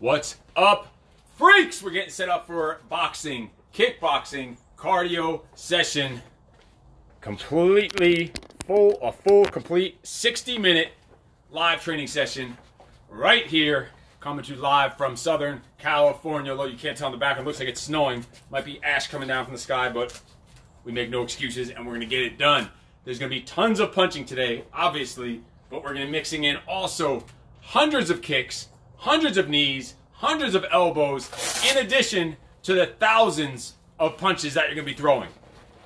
What's up, freaks? We're getting set up for boxing, kickboxing, cardio session. Completely full, a full, complete 60 minute live training session right here. Coming to you live from Southern California. Although you can't tell in the background, it looks like it's snowing. Might be ash coming down from the sky, but we make no excuses and we're to get it done. There's to be tons of punching today, obviously, but we're to be mixing in also hundreds of kicks, hundreds of knees, hundreds of elbows, in addition to the thousands of punches that you're going to be throwing.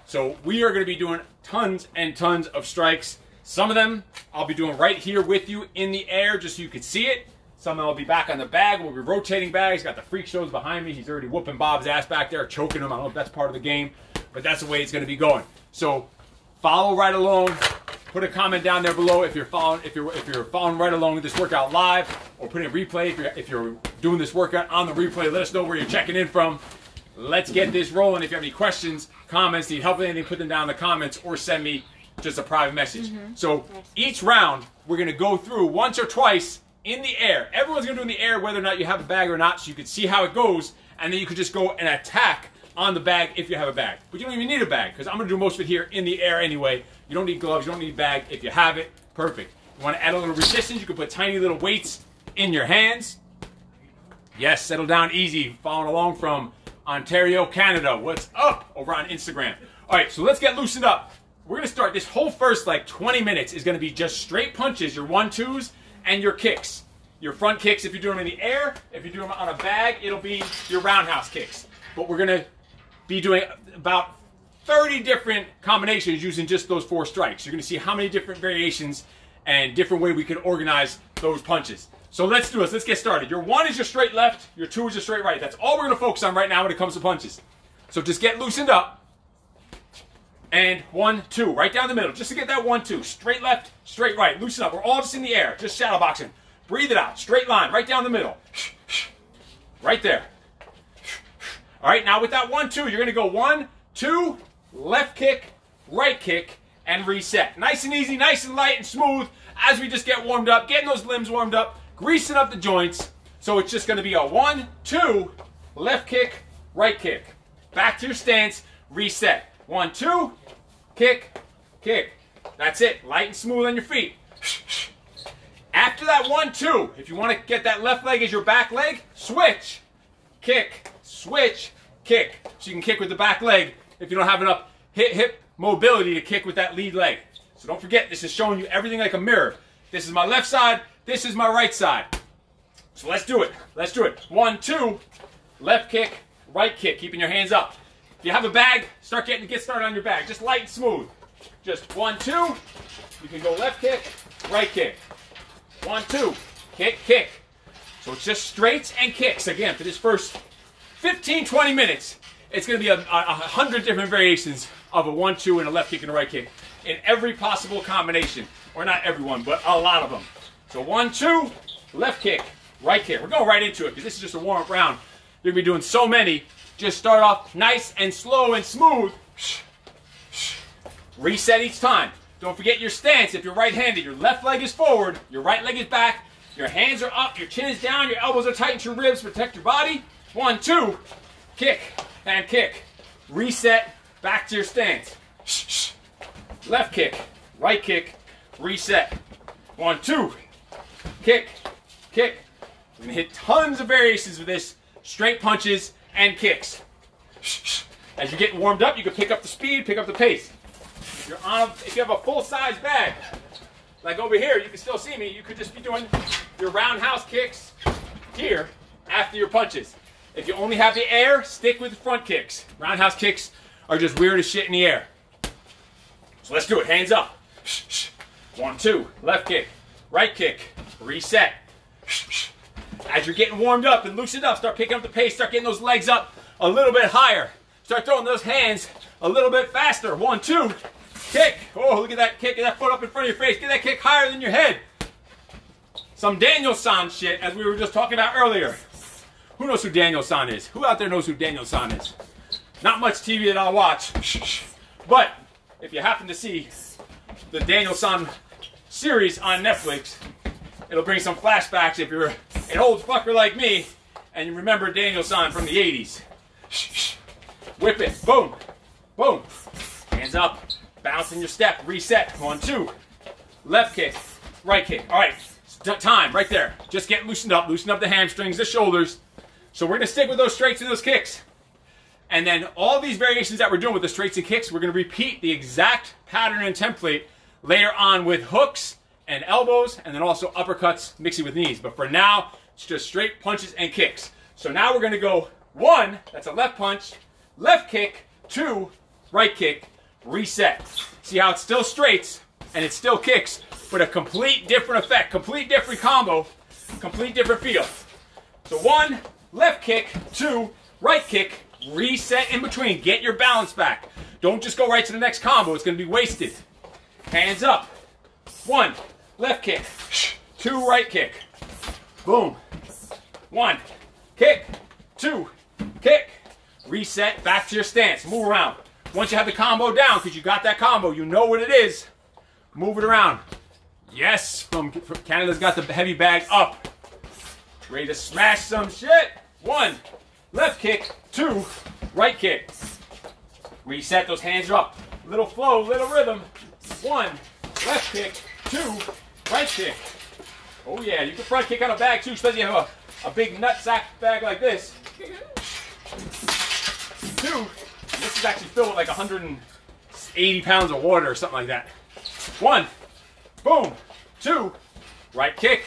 So we are going to be doing tons and tons of strikes. Some of them I'll be doing right here with you in the air just so you can see it. Some will be back on the bag. We'll be rotating bags. Got the freak shows behind me. He's already whooping Bob's ass back there, choking him. I don't know if that's part of the game, but that's the way it's going to be going. So follow right along. Put a comment down there below if you're following if you're if you're following right along with this workout live, or put in replay if you're if you're doing this workout on the replay. Let us know where you're checking in from. Let's get this rolling. If you have any questions, comments, need help with anything, put them down in the comments or send me just a private message. Mm-hmm. So each round, we're going to go through once or twice in the air. Everyone's going to do in the air whether or not you have a bag or not so you can see how it goes. And then you could just go and attack on the bag if you have a bag. But you don't even need a bag because I'm going to do most of it here in the air anyway. You don't need gloves. You don't need a bag. If you have it, perfect. You want to add a little resistance, you can put tiny little weights in your hands. Yes, settle down easy. Following along from Ontario, Canada. What's up over on Instagram? All right, so let's get loosened up. We're gonna start this whole first like 20 minutes is gonna be just straight punches, your one twos and your kicks. Your front kicks, if you're doing them in the air, if you do them on a bag, it'll be your roundhouse kicks. But we're gonna be doing about 30 different combinations using just those four strikes. You're gonna see how many different variations and different way we can organize those punches. So let's do this. Let's get started. Your one is your straight left. Your two is your straight right. That's all we're going to focus on right now when it comes to punches. So just get loosened up. And one, two, right down the middle. Just to get that one, two. Straight left, straight right. Loosen up. We're all just in the air. Just shadow boxing. Breathe it out. Straight line, right down the middle. Right there. All right, now with that one, two, you're going to go one, two, left kick, right kick, and reset. Nice and easy, nice and light and smooth as we just get warmed up, getting those limbs warmed up greasing up the joints. So it's just going to be a one, two, left kick, right kick. Back to your stance, reset. One, two, kick, kick. That's it. Light and smooth on your feet. After that one, two, if you want to get that left leg as your back leg, switch, kick, switch, kick. So you can kick with the back leg if you don't have enough hip, hip mobility to kick with that lead leg. So don't forget, this is showing you everything like a mirror. This is my left side, this is my right side. So let's do it. Let's do it. One, two, left kick, right kick, keeping your hands up. If you have a bag, start getting to get started on your bag. Just light and smooth. Just one, two. You can go left kick, right kick. One, two, kick, kick. So it's just straights and kicks again for this first 15, 20 minutes. It's going to be a, a, hundred different variations of a one, two, and a left kick and a right kick in every possible combination. Or not everyone, but a lot of them. So one, two, left kick, right kick. We're going right into it because this is just a warm-up round. You're going to be doing so many. Just start off nice and slow and smooth. Reset each time. Don't forget your stance. If you're right-handed, your left leg is forward, your right leg is back, your hands are up, your chin is down, your elbows are tight to your ribs, protect your body. One, two, kick and kick. Reset, back to your stance. Left kick, right kick, reset. One, two, kick, kick. We're gonna hit tons of variations with this, straight punches and kicks. As you're getting warmed up, you can pick up the speed, pick up the pace. If you're on, if you have a full-size bag, like over here, you can still see me. You could just be doing your roundhouse kicks here after your punches. If you only have the air, stick with the front kicks. Roundhouse kicks are just weird as shit in the air. So let's do it. Hands up. One, two, left kick, right kick, reset. As you're getting warmed up and loosened up, start picking up the pace, start getting those legs up a little bit higher. Start throwing those hands a little bit faster. One, two, kick. Oh, look at that kick. Get that foot up in front of your face. Get that kick higher than your head. Some Daniel San shit, as we were just talking about earlier. Who knows who Daniel San is? Who out there knows who Daniel San is? Not much TV that I watch. But if you happen to see the Daniel San series on Netflix, it'll bring some flashbacks if you're an old fucker like me And you remember Daniel-san from the 80s. Whip it. Boom. Boom. Hands up. Bounce in your step. Reset. One, two. Left kick. Right kick. All right. Time right there. Just get loosened up. Loosen up the hamstrings, the shoulders. So we're going to stick with those straights and those kicks. And then all these variations that we're doing with the straights and kicks, we're going to repeat the exact pattern and template later on with hooks and elbows, and then also uppercuts mixing with knees. But for now, it's just straight punches and kicks. So now we're going to go one, that's a left punch, left kick, two, right kick, reset. See how it's still straights and it still kicks, but a complete different effect, complete different combo, complete different feel. So one, left kick, two, right kick, reset in between. Get your balance back. Don't just go right to the next combo. It's going to be wasted. Hands up. One, left kick. Two, right kick. Boom. One, kick. Two, kick. Reset, back to your stance. Move around. Once you have the combo down, because you got that combo, you know what it is, move it around. Yes, from, from Canada's got the heavy bag up. Ready to smash some shit. One, left kick, two, right kick. Reset, those hands up. Little flow, little rhythm. One, left kick, two, right kick. Oh yeah, you can front kick on a bag too, especially if you have a, a big nut sack bag like this. Two, this is actually filled with like 180 pounds of water or something like that. One, boom, two, right kick,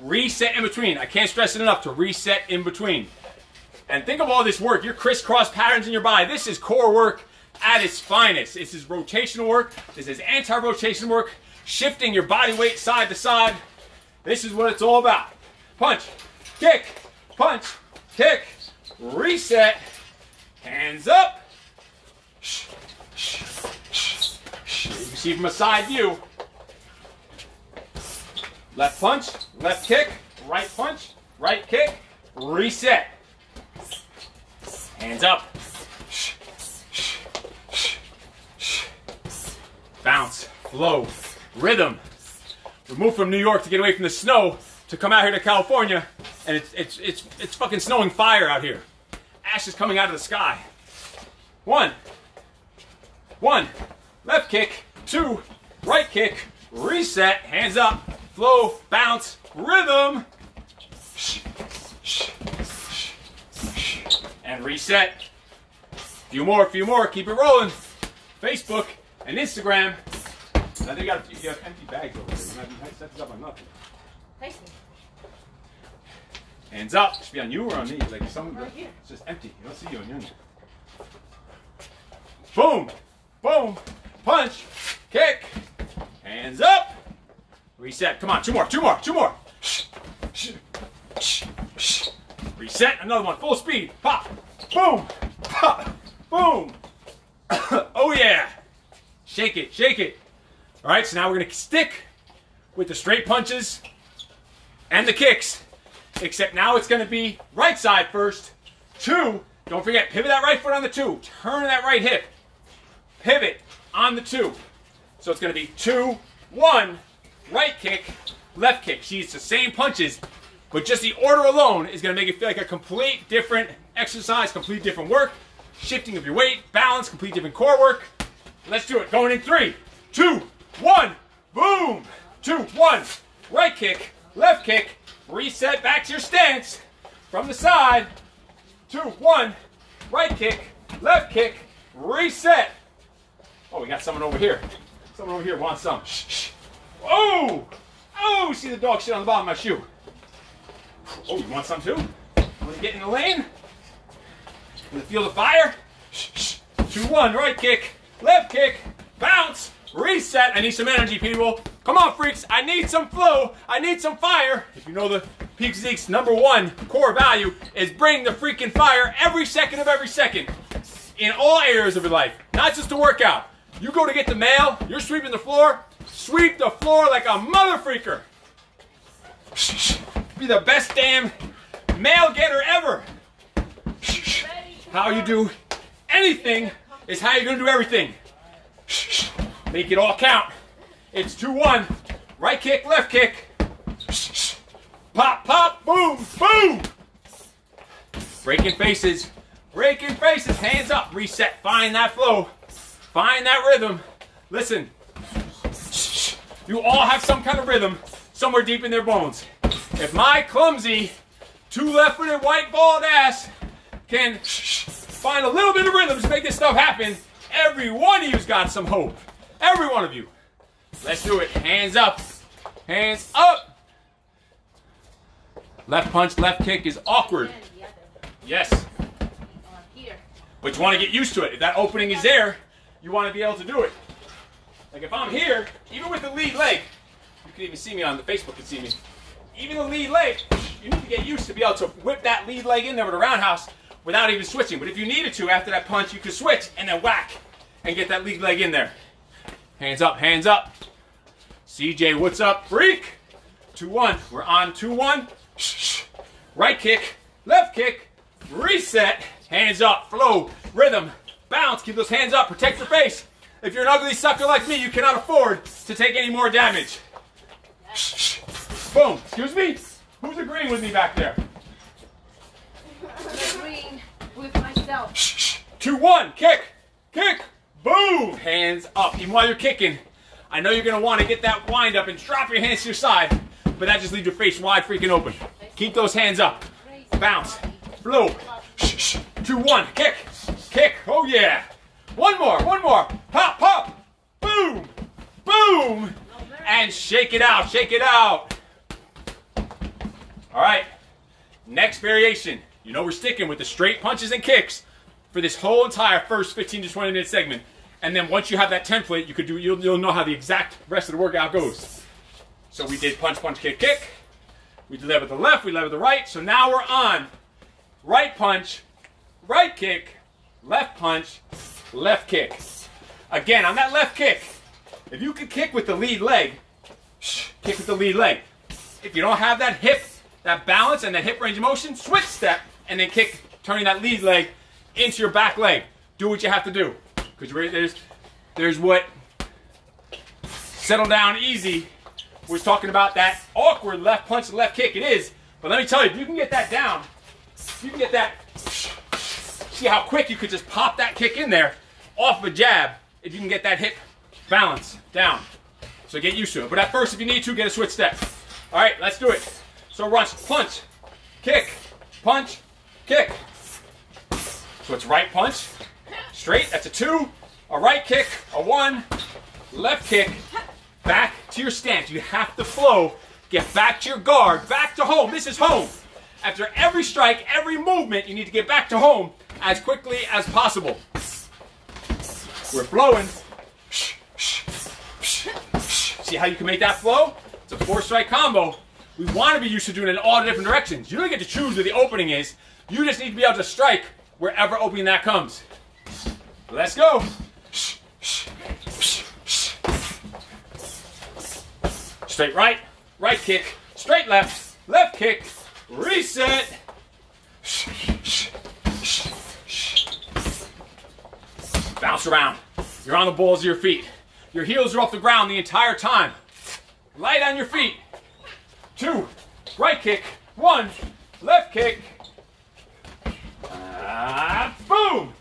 reset in between. I can't stress it enough to reset in between. And think of all this work, your crisscross patterns in your body. This is core work at its finest. This is rotational work. This is anti-rotation work, shifting your body weight side to side. This is what it's all about. Punch, kick, punch, kick, reset, hands up. You can see from a side view. Left punch, left kick, right punch, right kick, reset. Hands up. Bounce, flow, rhythm. We moved from New York to get away from the snow to come out here to California, and it's it's it's it's fucking snowing fire out here. Ash is coming out of the sky. One, one, left kick, two, right kick, reset, hands up, flow, bounce, rhythm. And reset. Few more, few more, keep it rolling. Facebook and Instagram. I think you, got, you have empty bags over there. You might set this up on nothing. Thank you. Hands up. Should be on you or on me. Like some. Right here. It's just empty. You don't see you on your. Boom, boom, punch, kick, hands up. Reset. Come on, two more, two more, two more. Reset. Another one. Full speed. Pop. Boom. Pop. Boom. oh yeah. Shake it. Shake it. All right. So now we're gonna stick with the straight punches and the kicks. Except now it's gonna be right side first. Two. Don't forget, pivot that right foot on the two. Turn that right hip. Pivot on the two. So it's gonna be two, one, right kick, left kick. She's the same punches, but just the order alone is going to make it feel like a complete different exercise, complete different work, shifting of your weight, balance, complete different core work. Let's do it. Going in three, two, one, boom. Two, one, right kick, left kick, reset back to your stance from the side. Two, one, right kick, left kick, reset. Oh, we got someone over here. Someone over here wants some. Shh, shh. Oh! Oh, see the dog shit on the bottom of my shoe. Oh, you want some too? Want to get in the lane? To feel the fire? Shh, shh. Two, one, right kick, left kick, bounce, reset. I need some energy, people. Come on, freaks. I need some flow. I need some fire. If you know the Peak Physique's number one core value is bring the freaking fire every second of every second in all areas of your life, not just a workout. You go to get the mail, you're sweeping the floor, sweep the floor like a mother freaker. Be the best damn mail getter ever. How you do anything is how you're gonna do everything. Make it all count. It's 2-1. Right kick, left kick. Pop, pop, boom, boom. Breaking faces. Breaking faces. Hands up. Reset. Find that flow. Find that rhythm. Listen. You all have some kind of rhythm somewhere deep in their bones. If my clumsy, two left-footed white bald ass can find a little bit of rhythm to make this stuff happen, every one of you's got some hope. Every one of you. Let's do it. Hands up. Hands up. Left punch, left kick is awkward. Yes. But you want to get used to it. If that opening is there, you want to be able to do it. Like if I'm here, even with the lead leg, you can even see me on the Facebook can see me. Even the lead leg, you need to get used to be able to whip that lead leg in there with a roundhouse without even switching. But if you needed to after that punch, you could switch and then whack and get that lead leg in there. Hands up, hands up. CJ, what's up, freak? 2 1. We're on 2 1. Right kick, left kick, reset, hands up, flow, rhythm, bounce. Keep those hands up, protect your face. If you're an ugly sucker like me, you cannot afford to take any more damage. Boom. Excuse me? Who's agreeing with me back there? I'm agreeing with myself. Shh. 2 1. Kick. Kick. Boom. Hands up. Even while you're kicking, I know you're going to want to get that wind up and drop your hands to your side, but that just leaves your face wide freaking open. Keep those hands up. Bounce. Flow. 2 1. Kick. Kick. Oh, yeah. One more. One more. Pop, pop. Boom. Boom. And shake it out. Shake it out. All right. Next variation. You know we're sticking with the straight punches and kicks for this whole entire first 15 to 20 minute segment. And then once you have that template, you could do you'll, you'll know how the exact rest of the workout goes. So we did punch, punch, kick, kick. We did lever the left, we lever the right. So now we're on right punch, right kick, left punch, left kick. Again, on that left kick, if you can kick with the lead leg, kick with the lead leg. If you don't have that hip, that balance and that hip range of motion, switch step and then kick, turning that lead leg into your back leg. Do what you have to do. Because there's, there's what settle down easy was talking about that awkward left punch and left kick. It is. But let me tell you, if you can get that down, you can get that. See how quick you could just pop that kick in there off of a jab if you can get that hip balance down. So get used to it. But at first, if you need to, get a switch step. All right, let's do it. So rush, punch, kick, punch, kick. So it's right punch, straight, that's a two, a right kick, a one, left kick, back to your stance. You have to flow, get back to your guard, back to home. This is home. After every strike, every movement, you need to get back to home as quickly as possible. We're flowing. See how you can make that flow? It's a four strike combo. We want to be used to doing it in all different directions. You don't get to choose where the opening is. You just need to be able to strike wherever opening that comes. Let's go. Straight right, right kick, straight left, left kick, reset. Bounce around. You're on the balls of your feet. Your heels are off the ground the entire time. Light on your feet. Two, right kick. One, left kick. Ah, boom!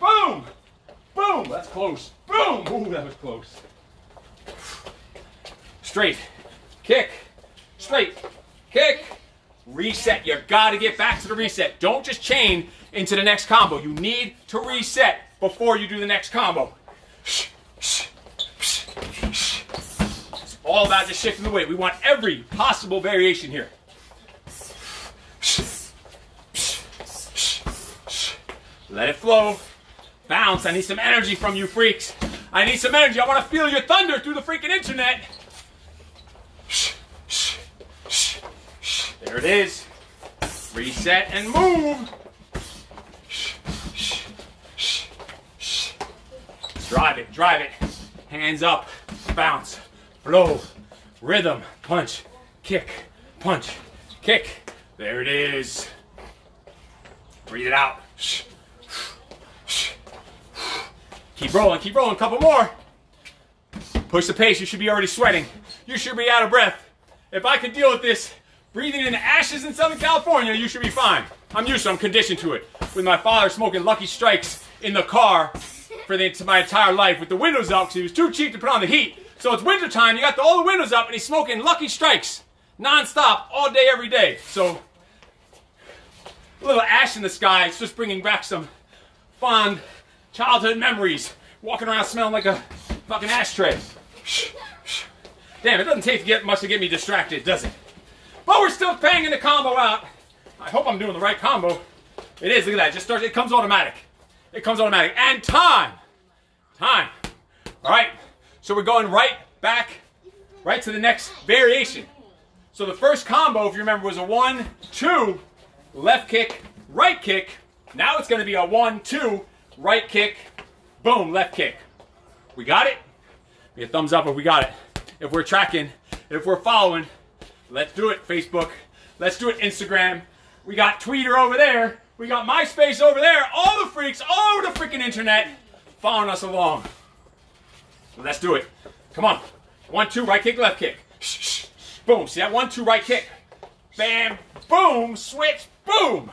Boom! Boom! That's close. Boom! Ooh, that was close. Straight. Kick. Straight. Kick. Reset. You gotta get back to the reset. Don't just chain into the next combo. You need to reset before you do the next combo. It's all about just shifting the weight. We want every possible variation here. Let it flow. Bounce. I need some energy from you freaks. I need some energy. I want to feel your thunder through the freaking internet. There it is. Reset and move. Drive it, drive it. Hands up, bounce, flow, rhythm, punch, kick, punch, kick. There it is. Breathe it out. Keep rolling, keep rolling, couple more. Push the pace, you should be already sweating. You should be out of breath. If I could deal with this breathing in the ashes in Southern California, you should be fine. I'm used to, it, I'm conditioned to it. With my father smoking Lucky Strikes in the car for the, my entire life with the windows up because he was too cheap to put on the heat. So it's wintertime, you got the, all the windows up, and he's smoking Lucky Strikes non-stop all day, every day. So a little ash in the sky, it's just bringing back some fond childhood memories. Walking around smelling like a fucking ashtray. Damn, it doesn't take to get much to get me distracted, does it? But we're still banging the combo out. I hope I'm doing the right combo. It is, look at that. It just starts, it comes automatic. It comes automatic. And time. Time. All right. So we're going right back, right to the next variation. So the first combo, if you remember, was a one, two, left kick, right kick. Now it's going to be a one, two, right kick, boom, left kick. We got it? Give me a thumbs up if we got it. If we're tracking, if we're following, let's do it, Facebook. Let's do it, Instagram. We got Twitter over there. We got MySpace over there. All the freaks all over the freaking internet following us along. Let's do it. Come on. One, two, right kick, left kick. Boom. See that one, two, right kick. Bam, boom, switch, boom.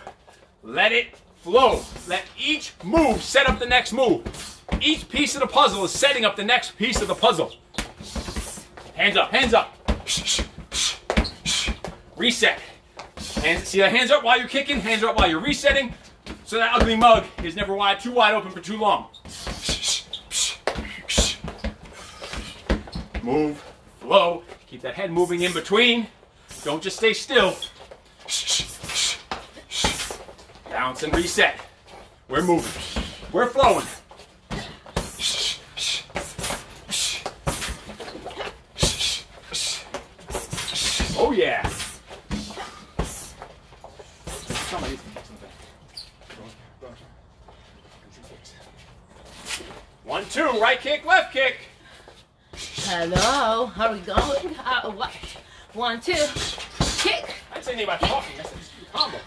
Let it flow. Let each move set up the next move. Each piece of the puzzle is setting up the next piece of the puzzle. Hands up, hands up. Reset. Hands, see that hands up while you're kicking, hands up while you're resetting, so that ugly mug is never wide, too wide open for too long. Move, flow, keep that head moving in between. Don't just stay still. Bounce and reset. We're moving. We're flowing. Oh yeah. One, two, right kick, left kick. Hello, how are we going? Uh, what? One, two, kick. I didn't say anything about talking. I said just do a combo.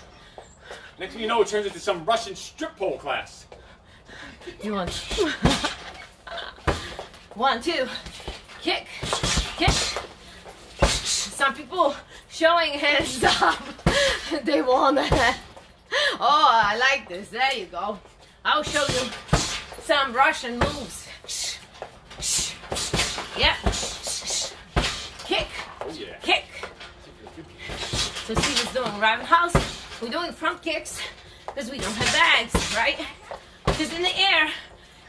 Next thing you know, it turns into some Russian strip pole class. You want? One, two, kick, kick. Some people showing hands up. they want that. Oh, I like this. There you go. I'll show you some Russian moves. Yeah. Kick, yeah. kick. So Steven's doing rabbit house. We're doing front kicks because we don't have bags, right? Because in the air,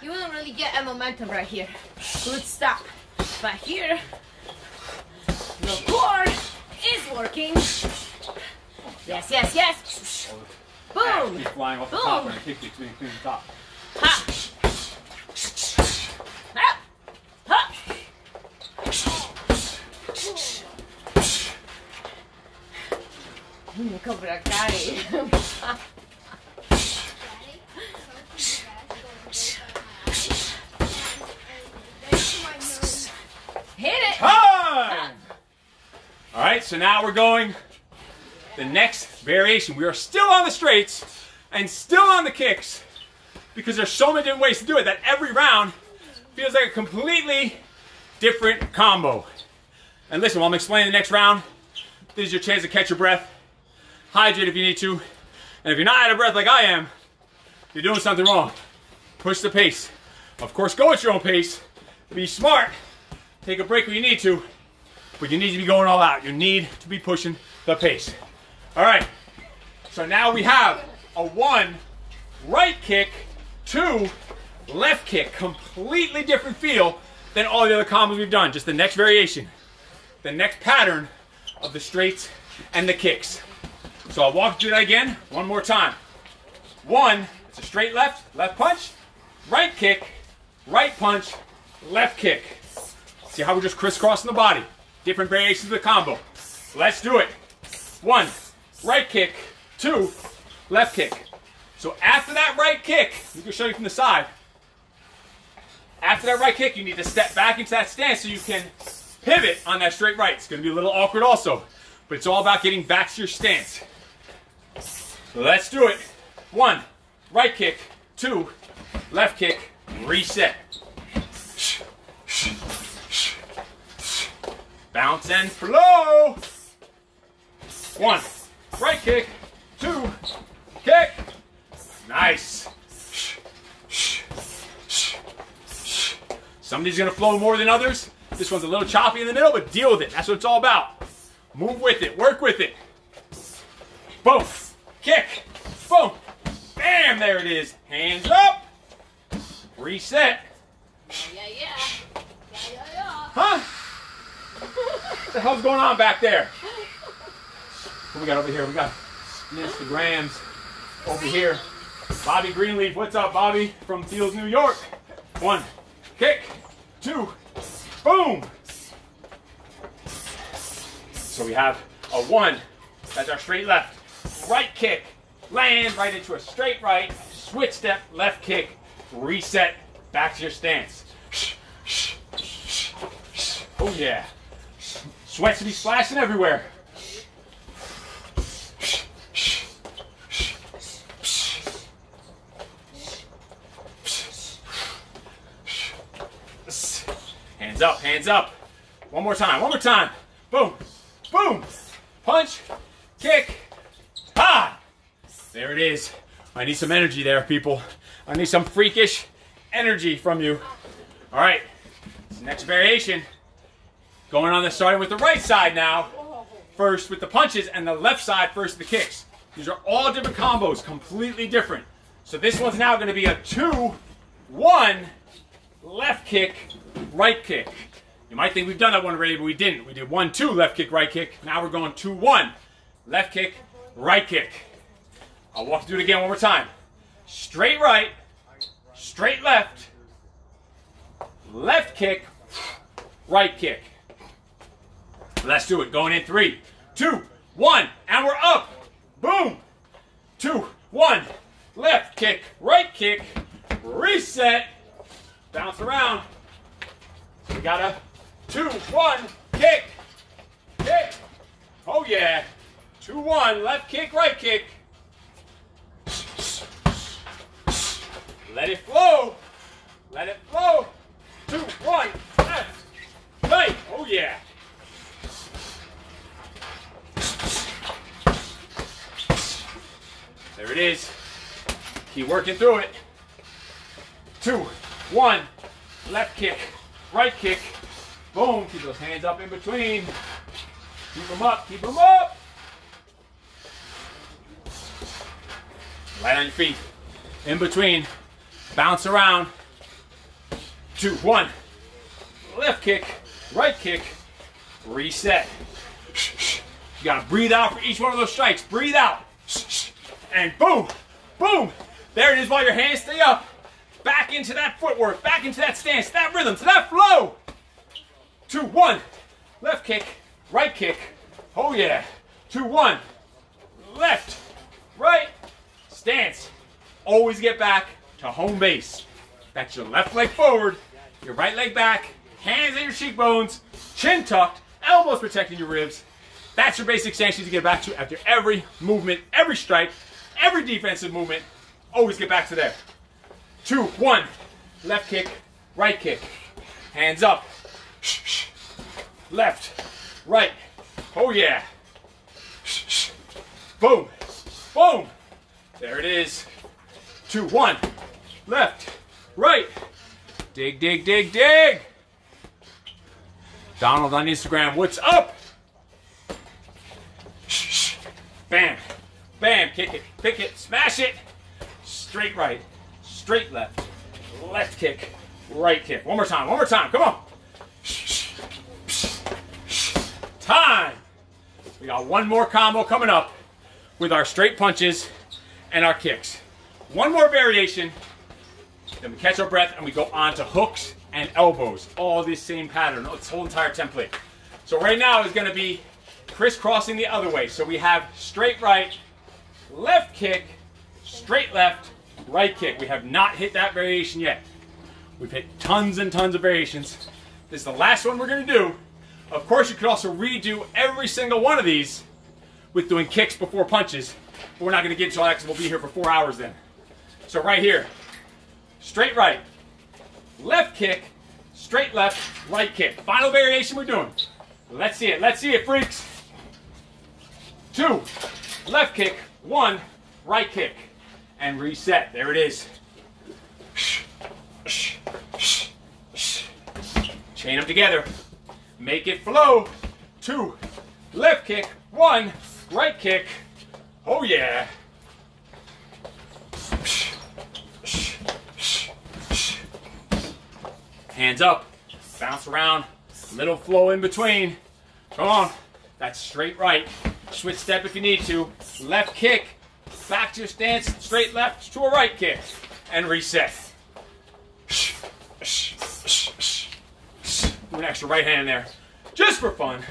you won't really get a momentum right here. Good stop. But here, the core is working. Yes, yes, yes. Boom. Keep flying off the Boom. top and kick it the top. Ha. Ha. Ha. Cobra Kai. Hit it. Time! All right, so now we're going the next variation. We are still on the straights and still on the kicks because there's so many different ways to do it that every round feels like a completely different combo. And listen, while I'm explaining the next round, this is your chance to catch your breath, hydrate if you need to, and if you're not out of breath like I am, you're doing something wrong. Push the pace. Of course, go at your own pace. Be smart. Take a break when you need to, but you need to be going all out. You need to be pushing the pace. All right. So now we have a one right kick, two left kick. Completely different feel than all the other combos we've done. Just the next variation, the next pattern of the straights and the kicks. So I'll walk through that again one more time. One, it's a straight left, left punch, right kick, right punch, left kick. See how we're just crisscrossing the body. Different variations of the combo. Let's do it. One, right kick. Two, left kick. So after that right kick, we can show you from the side. After that right kick, you need to step back into that stance so you can pivot on that straight right. It's going to be a little awkward also, but it's all about getting back to your stance. Let's do it. One, right kick. Two, left kick. Reset. Bounce and flow. One, right kick. Two, kick. Nice. Some of these are gonna flow more than others. This one's a little choppy in the middle, but deal with it. That's what it's all about. Move with it, work with it. Boom, kick, boom, bam, there it is. Hands up, reset. Yeah, yeah. Yeah, yeah, yeah. Huh? What the hell's going on back there? What we got over here? We got Instagrams over here. Bobby Greenleaf, what's up, Bobby? From Fields, New York. One, kick, two, boom. So we have a one, that's our straight left. Right kick, land right into a straight right, switch step, left kick, reset, back to your stance. Oh yeah. Sweats to be splashing everywhere. Hands up, hands up. One more time, one more time. Boom, boom. Punch, kick! There it is. I need some energy there, people. I need some freakish energy from you. All right, next variation. Going on the starting with the right side now. First with the punches and the left side first the kicks. These are all different combos, completely different. So this one's now going to be a two, one, left kick, right kick. You might think we've done that one already, but we didn't. We did one, two, left kick, right kick. Now we're going two, one, left kick, right kick. I'll walk through it again one more time. Straight right, straight left, left kick, right kick. Let's do it. Going in three, two, one, and we're up. Boom. Two, one, left kick, right kick, reset, bounce around. We got a two, one, kick, kick. Oh yeah. Two, one, left kick, right kick. Let it flow. Let it flow. Two, one, left, right. Oh yeah. There it is. Keep working through it. Two, one, left kick, right kick. Boom. Keep those hands up in between. Keep them up. Keep them up. Light on your feet. In between. Bounce around. Two, one. Left kick, right kick. Reset. You gotta breathe out for each one of those strikes. Breathe out. And boom, boom. There it is while your hands stay up. Back into that footwork, back into that stance, that rhythm, to that flow. Two, one. Left kick, right kick. Oh yeah. Two, one. Left, right, stance. Always get back to home base. That's your left leg forward, your right leg back, hands in your cheekbones, chin tucked, elbows protecting your ribs. That's your basic stance you need to get back to after every movement, every strike, every defensive movement. Always get back to there. Two, one, left kick, right kick. Hands up. Left, right. Oh yeah. Boom, boom. There it is. Two, one, left, right. Dig, dig, dig, dig. Donald on Instagram, what's up? Bam, bam, kick it, pick it, smash it. Straight right, straight left, left kick, right kick. One more time, one more time, come on. Time. We got one more combo coming up with our straight punches and our kicks. One more variation, then we catch our breath and we go on to hooks and elbows. All this same pattern, oh, this whole entire template. So right now is gonna be crisscrossing the other way. So we have straight right, left kick, straight left, right kick. We have not hit that variation yet. We've hit tons and tons of variations. This is the last one we're gonna do. Of course, you could also redo every single one of these with doing kicks before punches. But we're not gonna get into all that because we'll be here for four hours then. So right here, straight right, left kick, straight left, right kick. Final variation we're doing. Let's see it. Let's see it, freaks. two, left kick, one, right kick, and reset. There it is. Chain them together. Make it flow. Two, left kick, one, right kick. Oh yeah. Hands up, bounce around, little flow in between. Come on, that's straight right. Switch step if you need to. Left kick, back to your stance, straight left to a right kick, and reset. Do an extra right hand there, just for fun.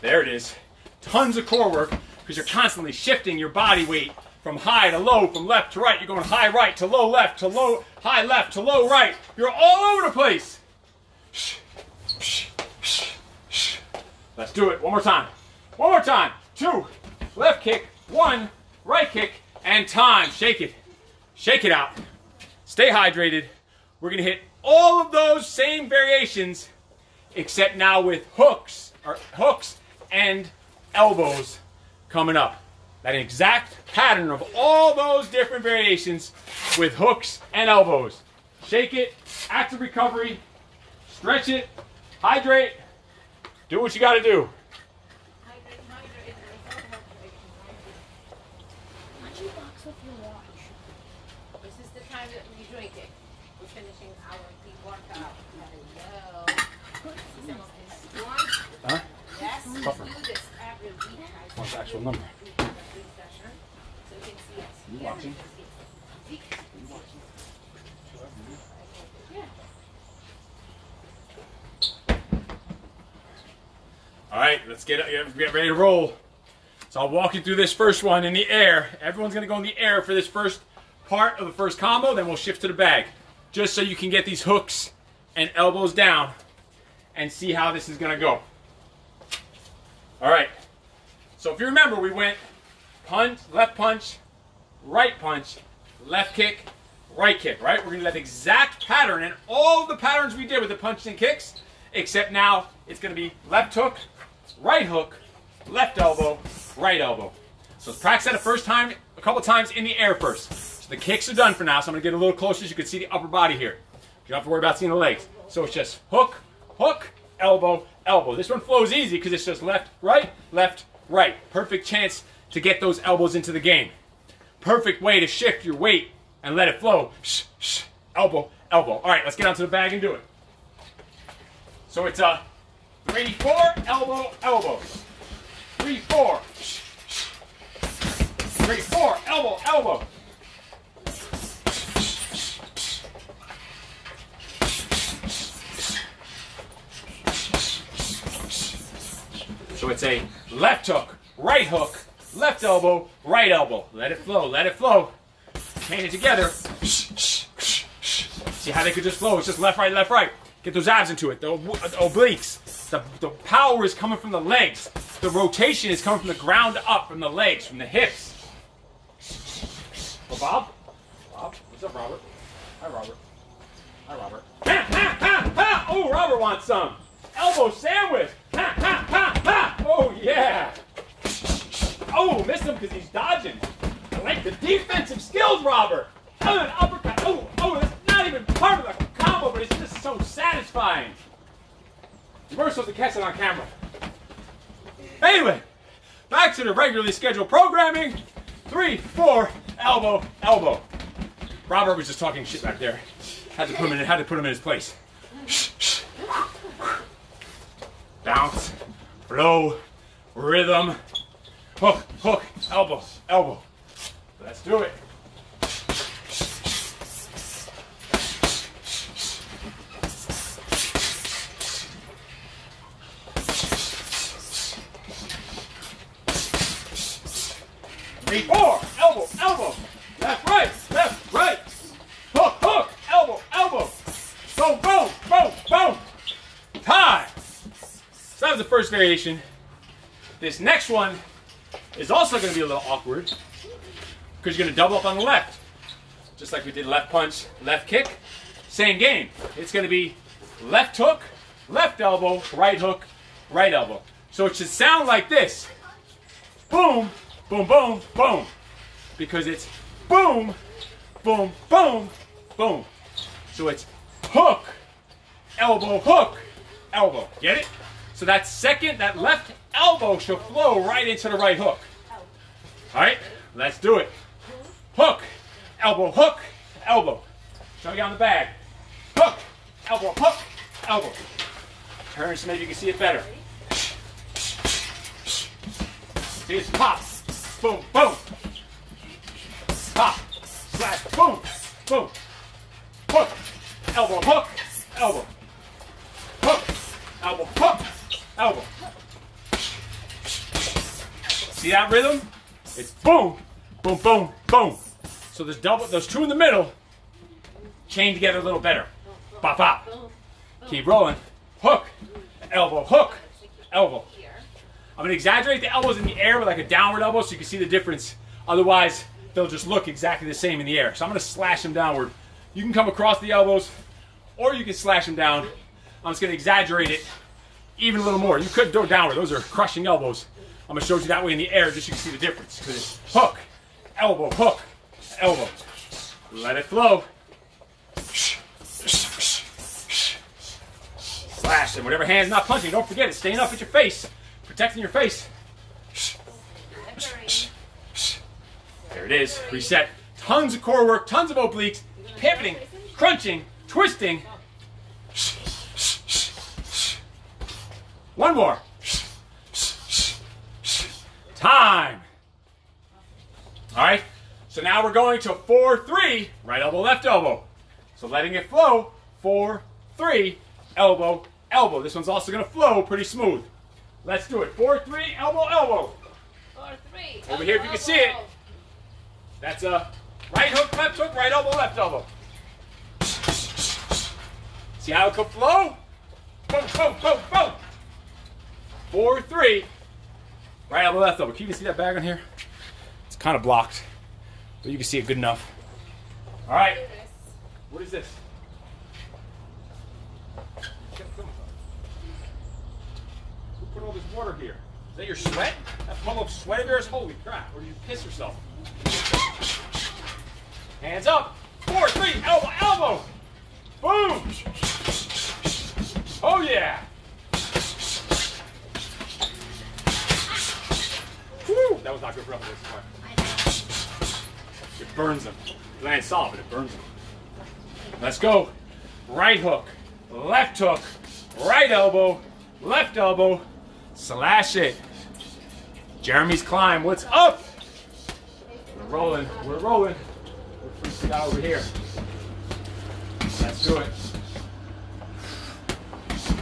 There it is. Tons of core work because you're constantly shifting your body weight from high to low, from left to right. You're going high right to low left to low, high left to low right. You're all over the place. Let's do it one more time. One more time. Two, left kick, one, right kick, and time. Shake it. Shake it out. Stay hydrated. We're going to hit all of those same variations, except now with hooks, or hooks and elbows coming up. That exact pattern of all those different variations with hooks and elbows. Shake it, active recovery, stretch it, hydrate, do what you got to do. Hydrate, hydrate. There's no hydration, hydrate. Why'd you box with your watch? This is the time that we drink it. We're finishing our deep workout. Hello. Some of this. You want? Huh? Yes. Buffer. We do this every week. guys. What's the actual number? We do every session, So you can watching? All right, let's get, get ready to roll. So I'll walk you through this first one in the air. Everyone's to go in the air for this first part of the first combo, then we'll shift to the bag. Just so you can get these hooks and elbows down and see how this is to go. All right. So if you remember, we went punch, left punch, right punch, left kick, right kick, right? We're to do that exact pattern and all the patterns we did with the punches and kicks, except now it's to be left hook, right hook, left elbow, right elbow. So practice that a first time, a couple times in the air first. So the kicks are done for now, so I'm to get a little closer so you can see the upper body here. You don't have to worry about seeing the legs. So it's just hook, hook, elbow, elbow. This one flows easy because it's just left, right, left, right. Perfect chance to get those elbows into the game. Perfect way to shift your weight and let it flow. Shh, shh, elbow, elbow. All right, let's get onto the bag and do it. So it's a three, four, elbow, elbow. Three, four. Three, four, elbow, elbow. So it's a left hook, right hook, left elbow, right elbow. Let it flow, let it flow. Chain it together. See how they could just flow? It's just left, right, left, right. Get those abs into it. The, ob- the obliques. The, the power is coming from the legs. The rotation is coming from the ground up, from the legs, from the hips. Oh, Bob? Bob? What's up, Robert? Hi, Robert. Hi, Robert. Ha, ha, ha, ha! Oh, Robert wants some. Elbow sandwich. Ha, ha, ha, ha! Oh, yeah. Oh, miss him because he's dodging. I like the defensive skills, Robert. Oh, an uppercut. Oh, oh, that's not even part of the combo, but it's just so satisfying. You weren't supposed to catch it on camera. Anyway, back to the regularly scheduled programming. Three, four, elbow, elbow. Robert was just talking shit back there. Had to put him in. Had to put him in his place. Bounce, flow, rhythm, hook, hook, elbow, elbow. Let's do it. Three, four, elbow, elbow, left, right, left, right, hook, hook, elbow, elbow, boom, boom, boom, boom, time. So that was the first variation. This next one is also going to be a little awkward because you're going to double up on the left. Just like we did left punch, left kick. Same game. It's going to be left hook, left elbow, right hook, right elbow. So it should sound like this. Boom, boom, boom, boom. Because it's boom, boom, boom, boom. So it's hook, elbow, hook, elbow. Get it? So that second, that left elbow should flow right into the right hook. All right, let's do it. Hook, elbow, hook, elbow. Show you on the bag. Hook, elbow, hook, elbow. Turn so maybe you can see it better. See it's pop, boom, boom. Pop, slash, boom, boom. Hook, elbow, hook, elbow. Hook, elbow, hook, elbow. See that rhythm? It's boom, boom, boom, boom. So there's double, there's two in the middle, chain together a little better. Bop, bop. Keep rolling. Hook, elbow, hook, elbow. I'm gonna exaggerate the elbows in the air with like a downward elbow so you can see the difference. Otherwise, they'll just look exactly the same in the air. So I'm gonna slash them downward. You can come across the elbows, or you can slash them down. I'm just gonna exaggerate it even a little more. You could go downward. Those are crushing elbows. I'm gonna show you that way in the air just so you can see the difference. Because it's hook, elbow, hook, elbow. Let it flow. Slash and whatever hand's not punching, don't forget it. Staying up at your face, protecting your face. There it is. Reset. Tons of core work, tons of obliques, pivoting, crunching, twisting. One more. Time. All right. So now we're going to four, three, right elbow, left elbow. So letting it flow, four, three, elbow, elbow. This one's also going to flow pretty smooth. Let's do it. Four, three, elbow, elbow. Four, three. Over here if you can see it. That's a right hook, left hook, right elbow, left elbow. See how it could flow? Boom, boom, boom, boom. Four, three. Right elbow, left elbow. Can you see that bag on here? It's kind of blocked, but you can see it good enough. All right. What is this? Who put all this water here? Is that your sweat? That full of sweat in yours? Holy crap. Or did you piss yourself? Hands up. Four, three, elbow, elbow. Boom. Oh, yeah. Woo. That was not good for upper It burns them. It lands solid, but it burns them. Let's go. Right hook, left hook, right elbow, left elbow, slash it. Jeremy's climb. What's up? We're rolling. We're rolling. We're freaking out over here. Let's do it.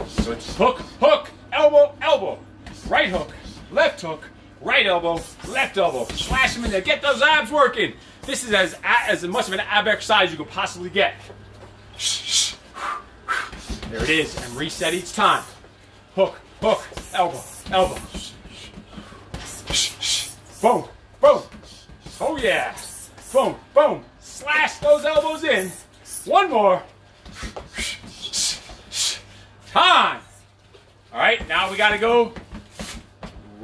So it's hook, hook, elbow, elbow. Right hook, left hook, right elbow, left elbow. Slash them in there. Get those abs working. This is as as much of an ab exercise you could possibly get. There it is, and reset each time. Hook, hook, elbow, elbow. Boom, boom. Oh yeah. Boom, boom. Slash those elbows in. One more. Time. All right, now we got to go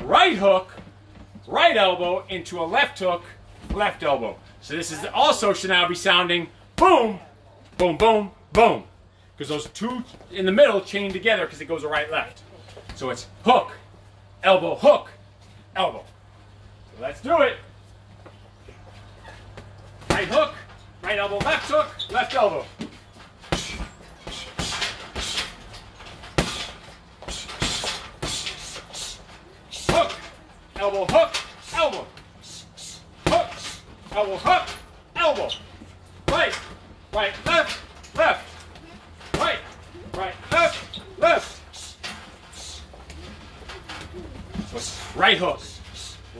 right hook, right elbow into a left hook, left elbow. So this is also should now be sounding boom, boom, boom, boom. Because those two in the middle chain together because it goes right left. So it's hook, elbow, hook, elbow. So let's do it. Right hook, right elbow, left hook, left elbow. Hook, elbow, hook, elbow. Hook, elbow, hook, elbow. Right, right, left, left. Right, right, left, left. Right hook,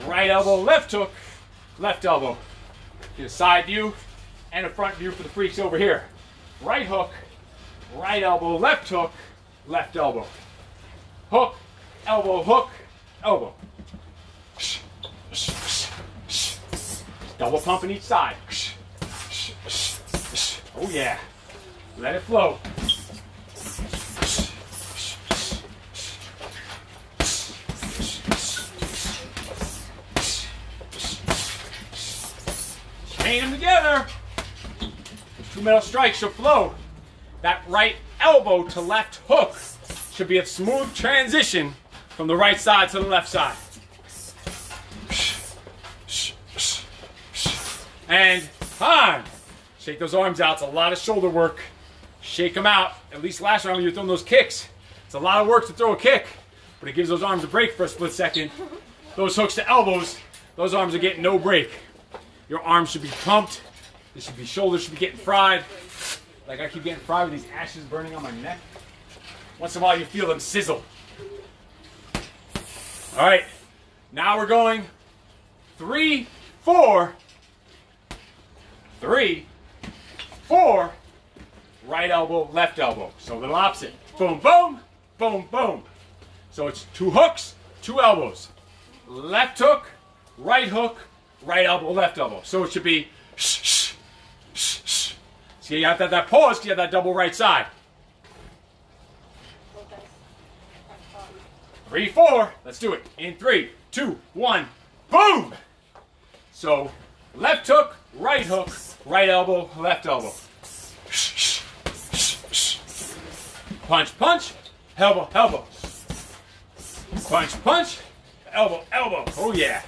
right elbow, left hook, left elbow. Get a side view and a front view for the freaks over here. Right hook, right elbow, left hook, left elbow. Hook, elbow, hook, elbow. Double pumping each side. Oh yeah. Let it flow. Chain them together. Two metal strikes should flow. That right elbow to left hook should be a smooth transition from the right side to the left side. And time. Shake those arms out. It's a lot of shoulder work. Shake them out. At least last round you're throwing those kicks. It's a lot of work to throw a kick, but it gives those arms a break for a split second. Those hooks to elbows, those arms are getting no break. Your arms should be pumped. They should be shoulders should be getting fried. Like I keep getting fried with these ashes burning on my neck. Once in a while you feel them sizzle. All right, now we're going three, four, three, four, right elbow, left elbow. So little opposite. Boom, boom, boom, boom. So it's two hooks, two elbows. Left hook, right hook, right elbow, left elbow. So it should be shh, shh, shh, shh. See, you have that, that pause because you have that double right side. Three, four. Let's do it. In three, two, one, boom. So left hook, right hook, right elbow, left elbow. Punch, punch, elbow, elbow. Punch, punch, elbow, elbow. Oh yeah.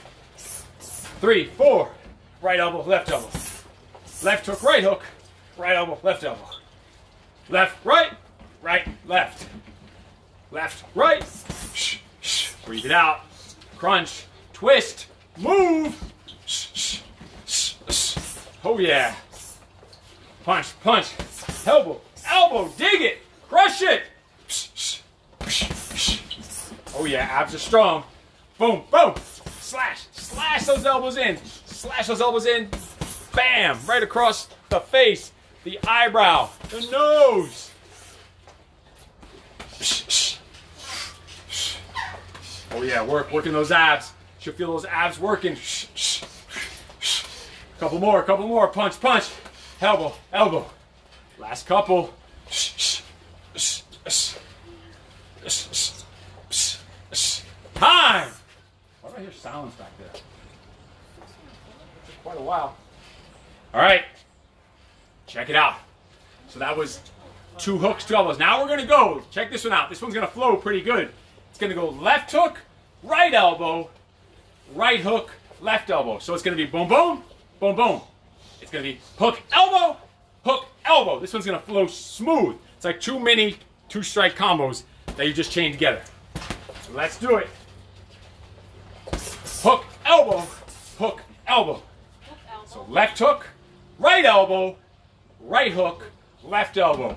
Three, four, right elbow, left elbow. Left hook, right hook, right elbow, left elbow. Left, right, right, left. Left, right. Breathe it out. Crunch, twist, move. Shh, shh, shh, shh. Oh yeah. Punch, punch, elbow, elbow, dig it, crush it. Oh yeah, abs are strong. Boom, boom. Slash, slash those elbows in. Slash those elbows in. Bam, right across the face, the eyebrow, the nose. Oh yeah, work, working those abs. Should feel those abs working. Couple more, couple more. Punch, punch. Elbow, elbow. Last couple. Time! Why do I hear silence back there? Quite a while. All right. Check it out. So that was two hooks, two elbows. Now we're going to go. Check this one out. This one's going to flow pretty good. It's going to go left hook, right elbow, right hook, left elbow. So it's going to be boom, boom, boom, boom. It's to be hook, elbow, hook, elbow. This one's to flow smooth. It's like two mini two strike combos that you just chain together. Let's do it. Hook, elbow, hook, elbow. So left hook, right elbow, right hook, left elbow.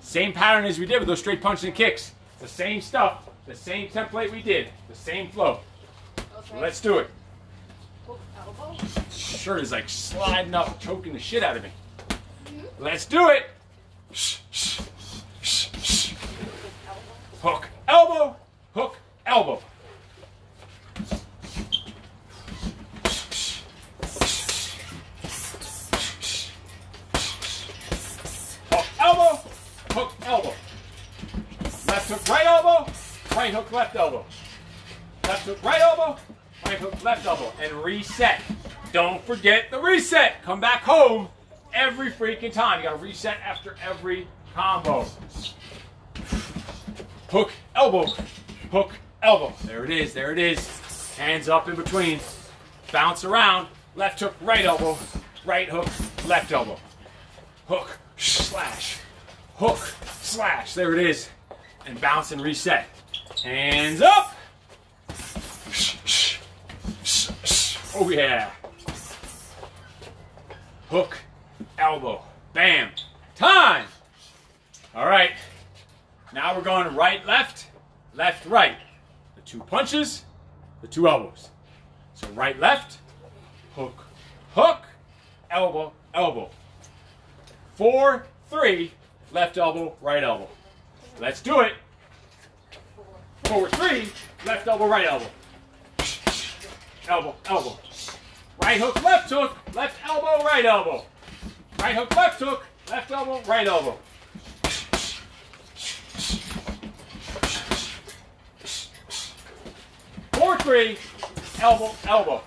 Same pattern as we did with those straight punches and kicks. The same stuff, the same template we did, the same flow. So let's do it. Shirt is like sliding up, choking the shit out of me. Mm-hmm. Let's do it. Shh, shh, shh, shh. Hook, elbow, hook, elbow. Hook, elbow, hook, elbow. Left hook, right elbow, right hook, left elbow. Left hook, right elbow, right hook, left elbow. And reset. Forget the reset. Come back home every freaking time. You gotta reset after every combo. Hook, elbow, hook, elbow. There it is, there it is. Hands up in between. Bounce around. Left hook, right elbow. Right hook, left elbow. Hook, slash. Hook, slash. There it is. And bounce and reset. Hands up. Oh yeah. Hook, elbow. Bam. Time. All right. Now we're going right, left, left, right. The two punches, the two elbows. So right, left, hook, hook, elbow, elbow. Four, three, left elbow, right elbow. Let's do it. Four, three, left elbow, right elbow. Elbow, elbow. Right hook, left hook, left elbow, right elbow. Right hook, left hook, left elbow, right elbow. Four, three, elbow, elbow.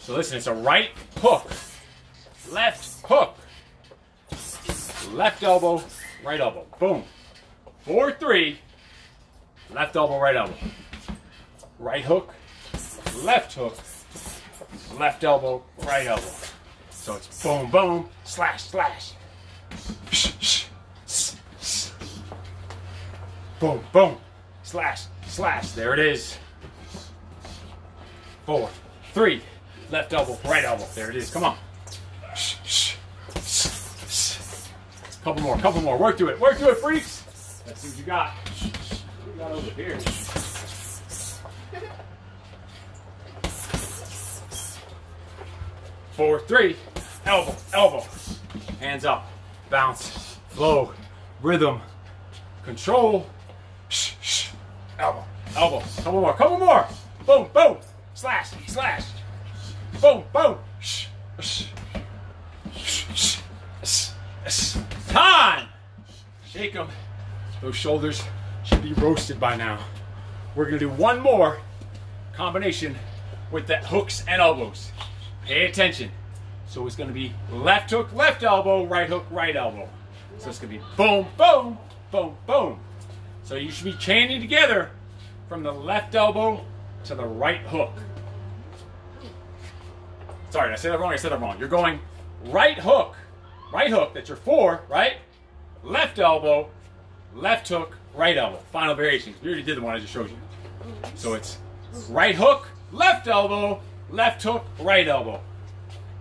So listen, it's a right hook, left hook, left elbow, right elbow. Boom. Four, three, left elbow, right elbow. Right hook, left hook, left elbow, right elbow. So it's boom, boom, slash, slash. Boom, boom, slash, slash. There it is. Four, three, left elbow, right elbow. There it is. Come on. Couple more, couple more. Work through it. Work through it, freaks. Let's see what you got. What you got over here? Four, three, elbow, elbow. Hands up, bounce, flow, rhythm, control. Shh, shh. Elbow, elbow. Couple more, couple more. Boom, boom. Slash, slash. Boom, boom. Shh, shh. Shh. Time. Shake them. Those shoulders should be roasted by now. We're gonna do one more combination with the hooks and elbows. Pay attention. So it's gonna be left hook, left elbow, right hook, right elbow. So it's gonna be boom, boom, boom, boom. So you should be chaining together from the left elbow to the right hook. Sorry, I said that wrong. I said that wrong. You're going right hook, right hook. That's your four, right? Left elbow, left hook, right elbow. Final variation. We already did the one I just showed you. So it's right hook, left elbow, left hook, right elbow.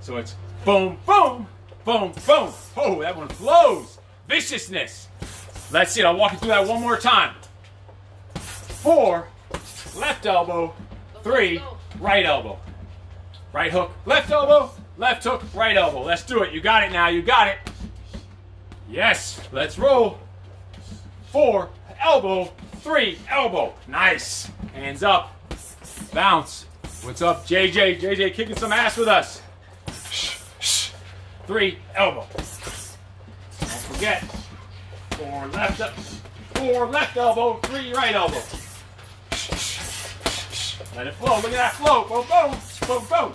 So it's boom, boom, boom, boom. Oh, that one flows. Viciousness. Let's see it. I'll walk you through that one more time. Four, left elbow, three, right elbow. Right hook, left elbow, left hook, right elbow. Let's do it. You got it now. You got it. Yes, let's roll. Four, elbow, three, elbow. Nice. Hands up. Bounce. What's up, JJ? JJ kicking some ass with us. Three, elbow. Don't forget. Four left up. Four left elbow, three right elbow. Let it flow. Look at that flow. Boom, boom, boom, boom.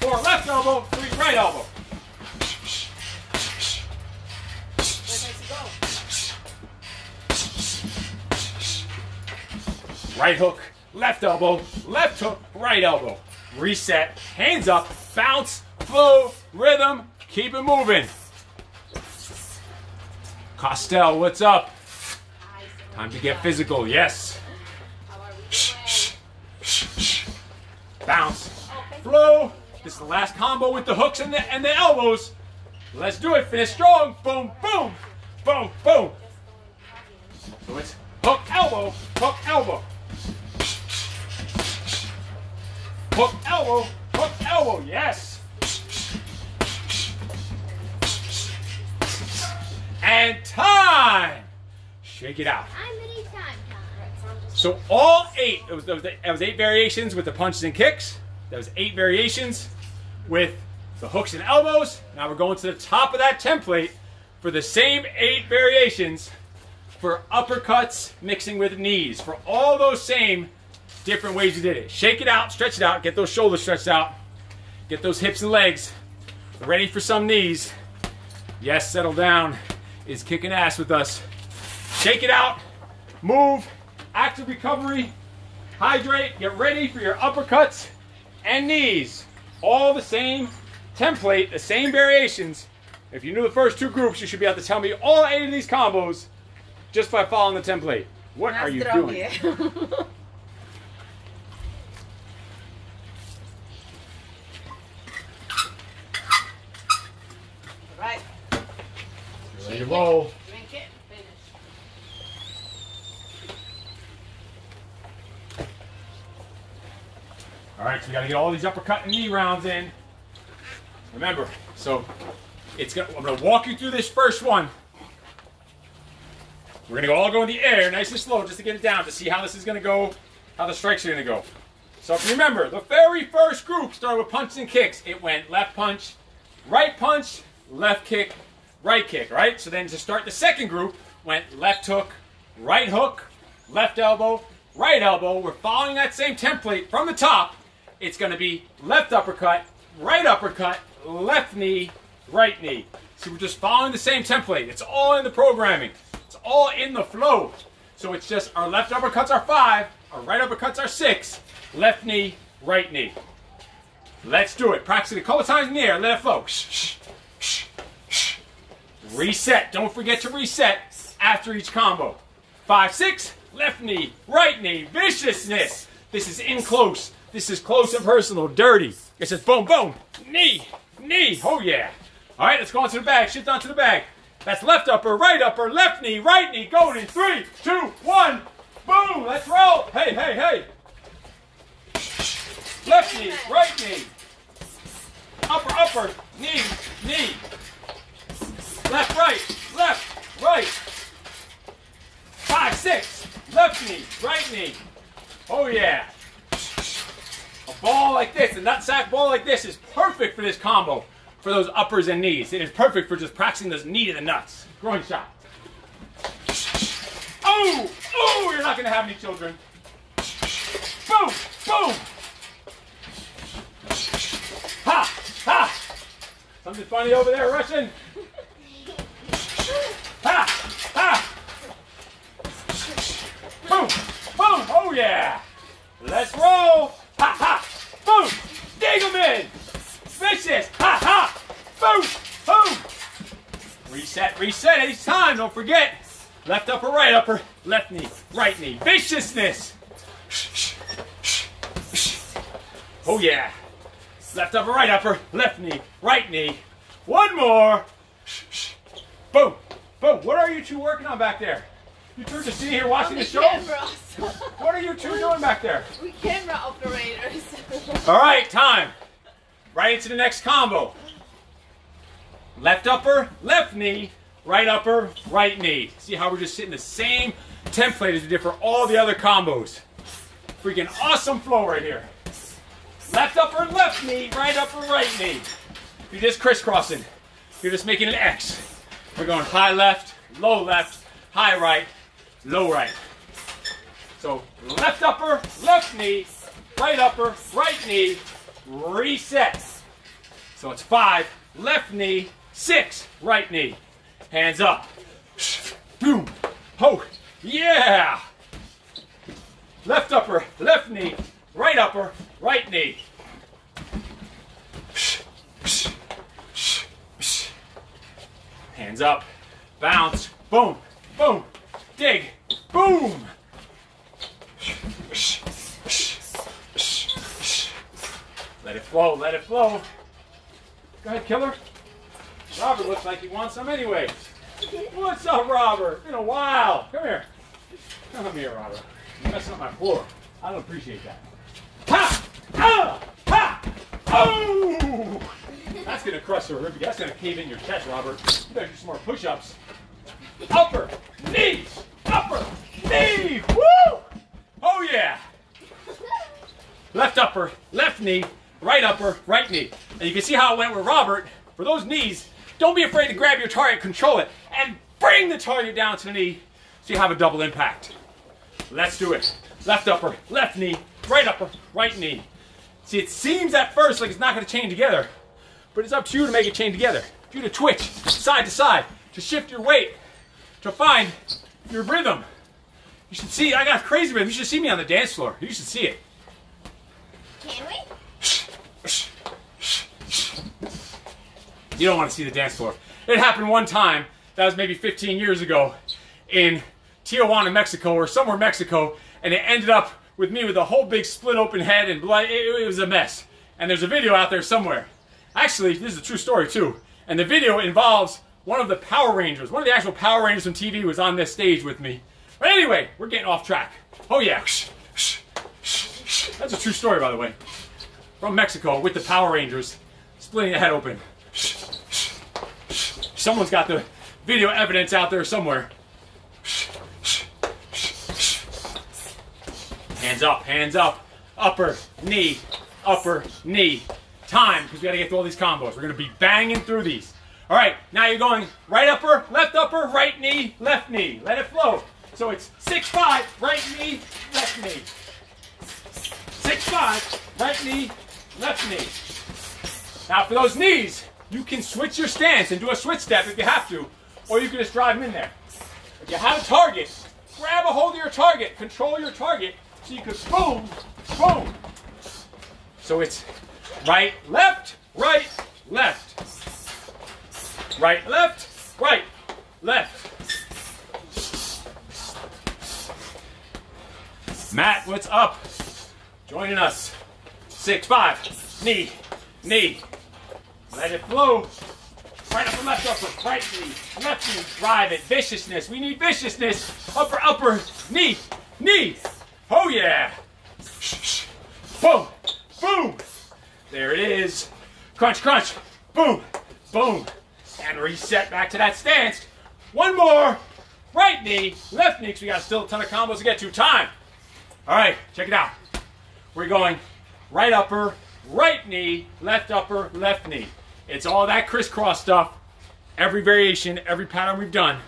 Four left elbow, three right elbow. Right hook, left elbow, left hook, right elbow. Reset, hands up, bounce, flow, rhythm, keep it moving. Costel, what's up? Time to get physical, yes. Bounce, flow. This is the last combo with the hooks and the, and the elbows. Let's do it. Finish strong. Boom, boom, boom, boom. So it's hook, elbow, hook, elbow. Hook, elbow, hook, elbow. Yes. And time. Shake it out. I'm anytime time. So all eight, it was, it was, it was eight variations with the punches and kicks. That was eight variations with the hooks and elbows. Now we're going to the top of that template for the same eight variations for uppercuts mixing with knees. For all those same different ways you did it. Shake it out, stretch it out, get those shoulders stretched out, get those hips and legs ready for some knees. Yes, settle down is kicking ass with us. Shake it out, move, active recovery, hydrate, get ready for your uppercuts and knees. All the same template, the same variations. If you knew the first two groups, you should be able to tell me all eight of these combos just by following the template. What are you doing? right. Ready to roll. Drink it. All right, so we got to get all these uppercut and knee rounds in. Remember, so it's gonna. I'm gonna walk you through this first one. We're gonna go all go in the air, nice and slow, just to get it down to see how this is gonna go, how the strikes are gonna go. So if you remember, the very first group started with punches and kicks. It went left punch, right punch, left kick, right kick, right? So then to start the second group, went left hook, right hook, left elbow, right elbow. We're following that same template from the top. It's going to be left uppercut, right uppercut, left knee, right knee. So we're just following the same template. It's all in the programming. It's all in the flow. So it's just our left uppercuts are five, our right uppercuts are six, left knee, right knee. Let's do it. Practice it a couple times in the air. Let it flow. Shh, shh, shh, shh. Reset. Don't forget to reset after each combo. Five, six, left knee, right knee, viciousness. This is in close. This is close and personal, dirty. It says boom, boom, knee, knee. Oh yeah. All right, let's go onto the bag. Shift onto the bag. That's left upper, right upper, left knee, right knee. Going in three, two, one. Boom. Let's roll. Hey, hey, hey. Left knee, right knee. Upper, upper, knee, knee. Left, right, left, right. Five, six. Left knee, right knee. Oh yeah. A ball like this, a nutsack ball like this is perfect for this combo, for those uppers and knees. It is perfect for just practicing those knee to the nuts. Groin shot. Oh, oh, you're not gonna have any children. Boom, boom. Ha, ha. Something funny over there, Russian. Ha, ha. Boom, boom, oh yeah. Let's roll. Ha, ha. Boom. Dig 'em in. Vicious. Ha, ha. Boom, boom. Reset, reset each time. Don't forget. Left upper, right upper, left knee, right knee. Viciousness. Oh yeah. Left upper, right upper, left knee, right knee. One more. Boom, boom. What are you two working on back there? You two just sitting here watching the show? Cameras. What are you two doing back there? we camera operators. All right, time. Right into the next combo. Left upper, left knee, right upper, right knee. See how we're just sitting the same template as we did for all the other combos. Freaking awesome flow right here. Left upper, left knee, right upper, right knee. You're just crisscrossing. You're just making an X. We're going high left, low left, high right, low right. So left upper, left knee, right upper, right knee, reset. So it's five, left knee, six, right knee. Hands up. Boom. Oh, yeah. Left upper, left knee, right upper, right knee. Hands up. Bounce. Boom. Boom. Dig. Boom. Let it flow. Let it flow. Go ahead, killer. Robert looks like he wants some anyway. What's up, Robert? Been a while. Come here. Come here, Robert. You're messing up my floor. I don't appreciate that. Ha! Ah! Ha! Oh! That's gonna crush your rib. That's gonna cave in your chest, Robert. You better do some more push-ups. Upper, knees, upper, knee. Woo! Oh yeah. Left upper, left knee, right upper, right knee. And you can see how it went with Robert. For those knees, don't be afraid to grab your target, control it, and bring the target down to the knee so you have a double impact. Let's do it. Left upper, left knee, right upper, right knee. See, it seems at first like it's not going to chain together, but it's up to you to make it chain together. You to twitch side to side, to shift your weight, to find your rhythm. You should see, I got crazy rhythm. You should see me on the dance floor. You should see it. Can we? You don't want to see the dance floor. It happened one time, that was maybe 15 years ago, in Tijuana, Mexico, or somewhere in Mexico, and it ended up with me with a whole big split open head and blood. It, it was a mess. And there's a video out there somewhere. Actually, this is a true story too. And the video involves one of the Power Rangers. One of the actual Power Rangers from TV was on this stage with me. But anyway, we're getting off track. Oh yeah. That's a true story, by the way. From Mexico with the Power Rangers splitting the head open. Someone's got the video evidence out there somewhere. Hands up, hands up. Upper knee, upper knee. Time, because we got to get through all these combos. We're going to be banging through these. All right, now you're going right upper, left upper, right knee, left knee. Let it flow. So it's six five, right knee, left knee. Six five, right knee, left knee. Now for those knees, you can switch your stance and do a switch step if you have to, or you can just drive them in there. If you have a target, grab a hold of your target, control your target, so you can boom, boom. So it's right, left, right, left. Right, left, right, left. Matt, what's up? Joining us. Six, five, knee, knee. Let it flow. Right upper, left upper, right knee, left knee. Drive it. Viciousness. We need viciousness. Upper, upper, knee, knee. Oh yeah. Boom, boom. There it is. Crunch, crunch. Boom, boom. And reset back to that stance. One more. Right knee, left knee, because we got still a ton of combos to get to. Time. All right, check it out. We're going right upper, right knee, left upper, left knee. It's all that crisscross stuff. Every variation, every pattern we've done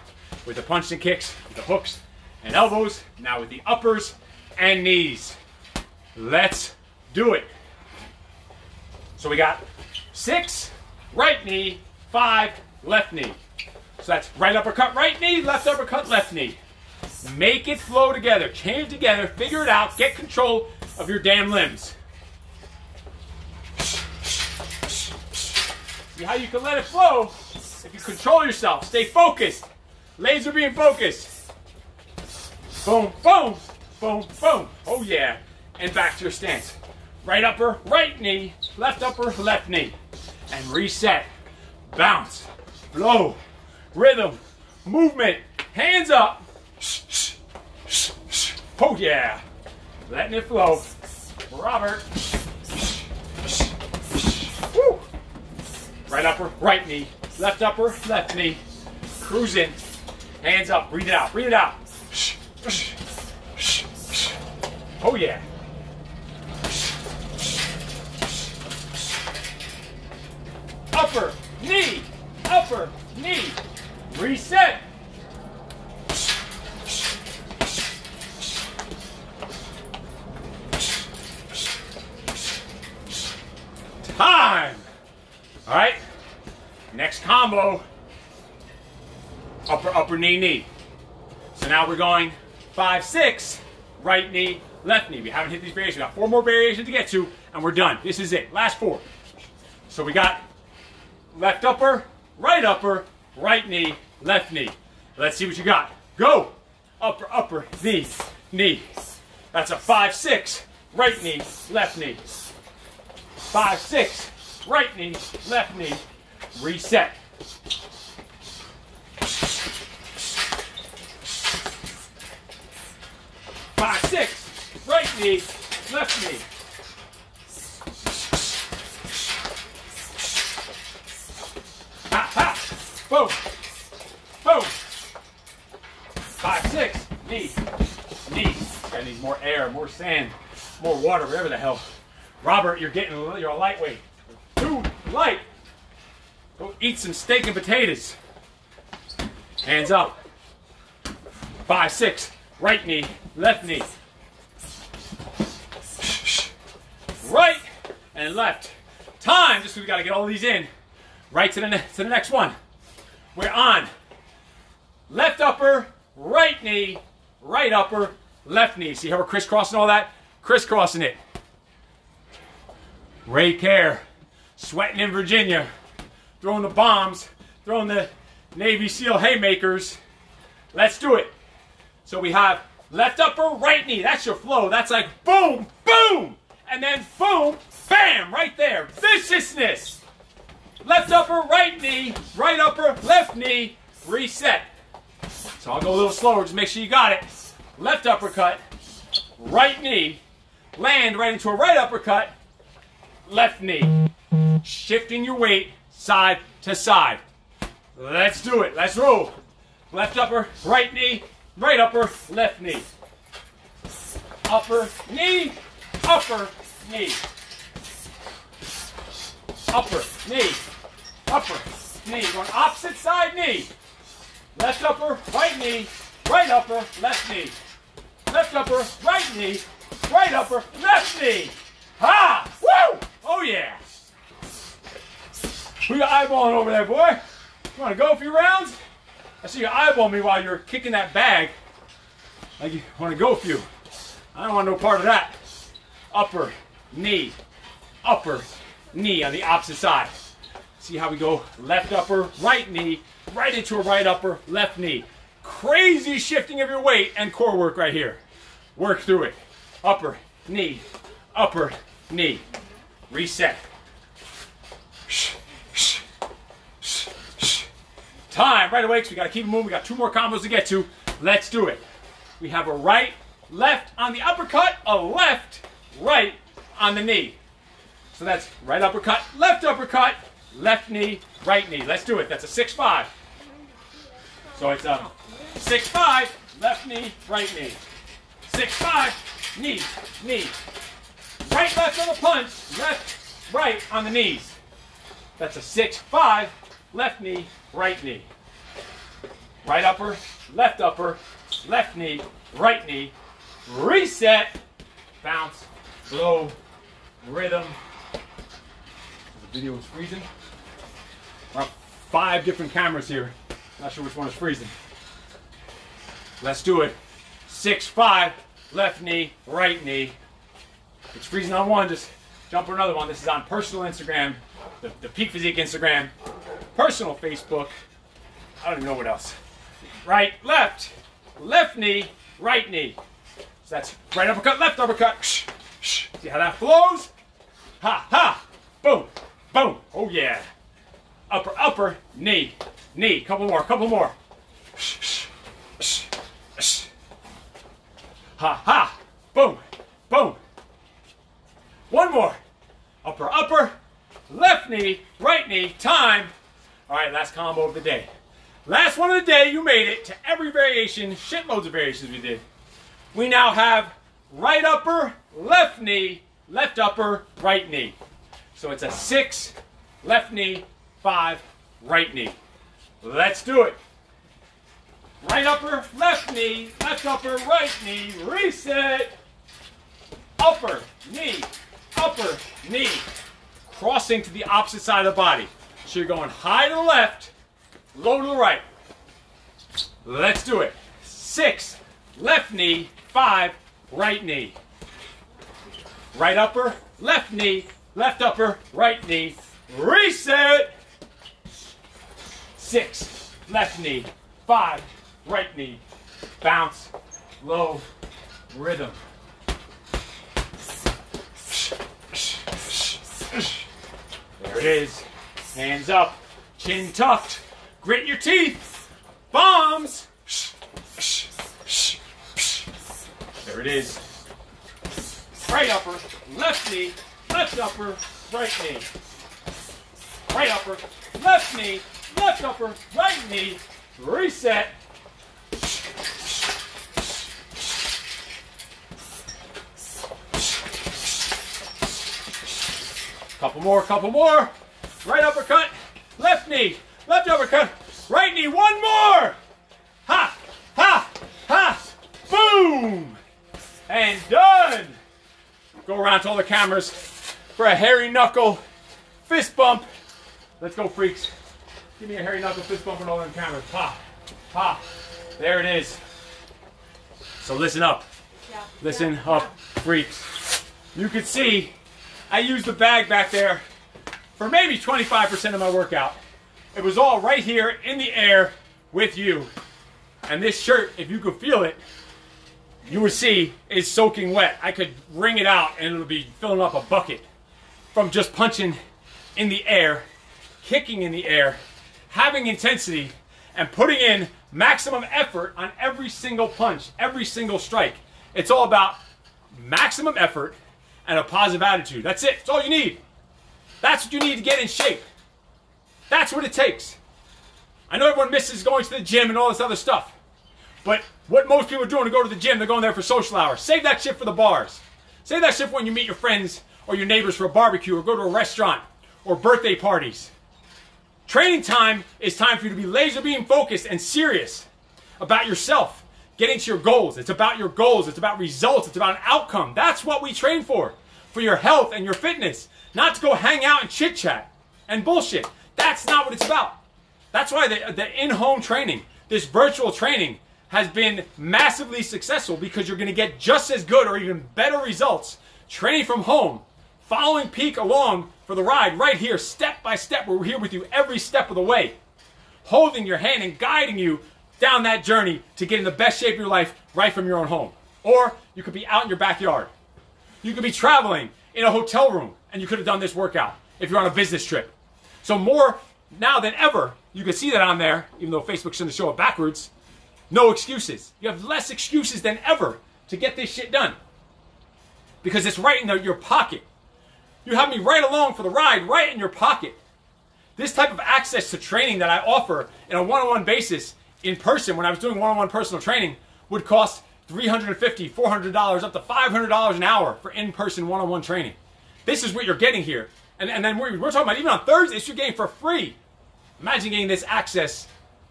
with the punches and kicks, the hooks and elbows, now with the uppers and knees. Let's do it. So we got six, right knee, five, left knee. So that's right uppercut, right knee, left uppercut, left knee. Make it flow together. Change together. Figure it out. Get control of your damn limbs. See how you can let it flow if you control yourself. Stay focused. Laser beam focused. Boom, boom, boom, boom. Oh yeah. And back to your stance. Right upper, right knee, left upper, left knee. And reset. Bounce. Flow. Rhythm. Movement. Hands up. Oh yeah. Letting it flow. Robert. Woo. Right upper, right knee. Left upper, left knee. Cruising. Hands up. Breathe it out. Breathe it out. Oh yeah. Upper knee. Upper knee. Reset. Time. All right. Next combo. Upper, upper knee, knee. So now we're going five, six, right knee, left knee. We haven't hit these variations. We got four more variations to get to, and we're done. This is it. Last four. So we got left upper, right upper, right knee, left knee. Let's see what you got. Go. Upper, upper, knees, knees. That's a five, six, right knee, left knee. Five, six, right knee, left knee. Reset. Five, six, right knee, left knee. Boom. Boom. Five, six, knee, knee. I need more air, more sand, more water, whatever the hell. Robert, you're getting, you're a lightweight. Too light. Go eat some steak and potatoes. Hands up. Five, six, right knee, left knee. Right and left. Time, just so we gotta get all these in. Right to the, to the next one. We're on. Left upper, right knee, right upper, left knee. See how we're crisscrossing all that? Crisscrossing it. Ray Care, sweating in Virginia, throwing the bombs, throwing the Navy SEAL haymakers. Let's do it. So we have left upper, right knee. That's your flow. That's like boom, boom, and then boom, bam, right there. Viciousness. Left upper, right knee, right upper, left knee, reset. So I'll go a little slower, just make sure you got it. Left uppercut, right knee, land right into a right uppercut, left knee. Shifting your weight side to side. Let's do it. Let's roll. Left upper, right knee, right upper, left knee. Upper knee, upper knee. Upper knee, upper knee. Going opposite side knee. Left upper, right knee, right upper, left knee. Left upper, right knee, right upper, left knee. Ha! Woo! Oh yeah! We eyeballing over there, boy. You want to go a few rounds? I see you eyeball me while you're kicking that bag. Like you want to go a few. I don't want no part of that. Upper knee, upper knee on the opposite side. See how we go left upper, right knee, right into a right upper, left knee. Crazy shifting of your weight and core work right here. Work through it. Upper knee, upper knee. Reset. Time right away because we got to keep moving. We got two more combos to get to. Let's do it. We have a right, left on the uppercut, a left, right on the knee. So that's right uppercut, left uppercut, left knee, right knee. Let's do it. That's a 6 5. So it's a 6 5, left knee, right knee. 6 5, knee, knee. Right, left on the punch, left, right on the knees. That's a 6 5, left knee, right knee. Right upper, left upper, left knee, right knee. Reset, bounce, slow, rhythm. The video is freezing. We're five different cameras here. Not sure which one is freezing. Let's do it. Six, five, left knee, right knee. If it's freezing on one, just jump for another one. This is on personal Instagram, the, the Peak Physique Instagram, personal Facebook. I don't even know what else. Right, left, left knee, right knee. So that's right uppercut, left uppercut. See how that flows? Ha, ha, boom, boom. Oh yeah. Upper, upper, knee, knee. Couple more, couple more. Ha, ha, boom, boom. One more. Upper, upper, left knee, right knee, time. All right, last combo of the day. Last one of the day, you made it to every variation, shitloads of variations we did. We now have right upper, left knee, left upper, right knee. So it's a six, left knee, five, right knee. Let's do it. Right upper, left knee, left upper, right knee, reset. Upper, knee, upper, knee. Crossing to the opposite side of the body. So you're going high to the left, low to the right. Let's do it. Six, left knee, five, right knee. Right upper, left knee, left upper, right knee. Reset. Six, left knee, five, right knee. Bounce, low, rhythm. There it is. Hands up, chin tucked. Grit your teeth. Bombs. There it is. Right upper, left knee, left upper, right knee. Right upper, left knee, left upper, right knee. Reset. Couple more, couple more. Right uppercut, left knee, left uppercut, right knee. One more. Ha, ha, ha. Boom. And done. Go around to all the cameras for a hairy knuckle fist bump. Let's go, freaks. Give me a hairy knuckle fist bump on all them cameras. Ha, ha. There it is. So listen up. Listen up, freaks. You can see I used the bag back there for maybe 25% of my workout. It was all right here in the air with you. And this shirt, if you could feel it, you would see is soaking wet. I could wring it out and it'll be filling up a bucket from just punching in the air, kicking in the air, having intensity, and putting in maximum effort on every single punch, every single strike. It's all about maximum effort and a positive attitude. That's it. That's all you need. That's what you need to get in shape. That's what it takes. I know everyone misses going to the gym and all this other stuff. But what most people are doing to go to the gym, they're going there for social hours. Save that shit for the bars. Save that shit when you meet your friends or your neighbors for a barbecue or go to a restaurant or birthday parties. Training time is time for you to be laser beam focused and serious about yourself, getting to your goals. It's about your goals, it's about results, it's about an outcome. That's what we train for. For your health and your fitness, not to go hang out and chit chat and bullshit. That's not what it's about. That's why the, the in-home training, this virtual training, has been massively successful because you're going to get just as good or even better results training from home, following Peak along for the ride right here, step by step. We're here with you every step of the way, holding your hand and guiding you down that journey to get in the best shape of your life right from your own home. Or you could be out in your backyard. You could be traveling in a hotel room and you could have done this workout if you're on a business trip. So more now than ever, you can see that on there, even though Facebook shouldn't show it backwards. No excuses. You have less excuses than ever to get this shit done. Because it's right in the, your pocket. You have me right along for the ride, right in your pocket. This type of access to training that I offer in a one-on-one basis in person when I was doing one-on-one personal training would cost $350, $400, up to $500 an hour for in-person one-on-one training. This is what you're getting here. And, and then we're, we're talking about even on Thursdays, you're getting for free. Imagine getting this access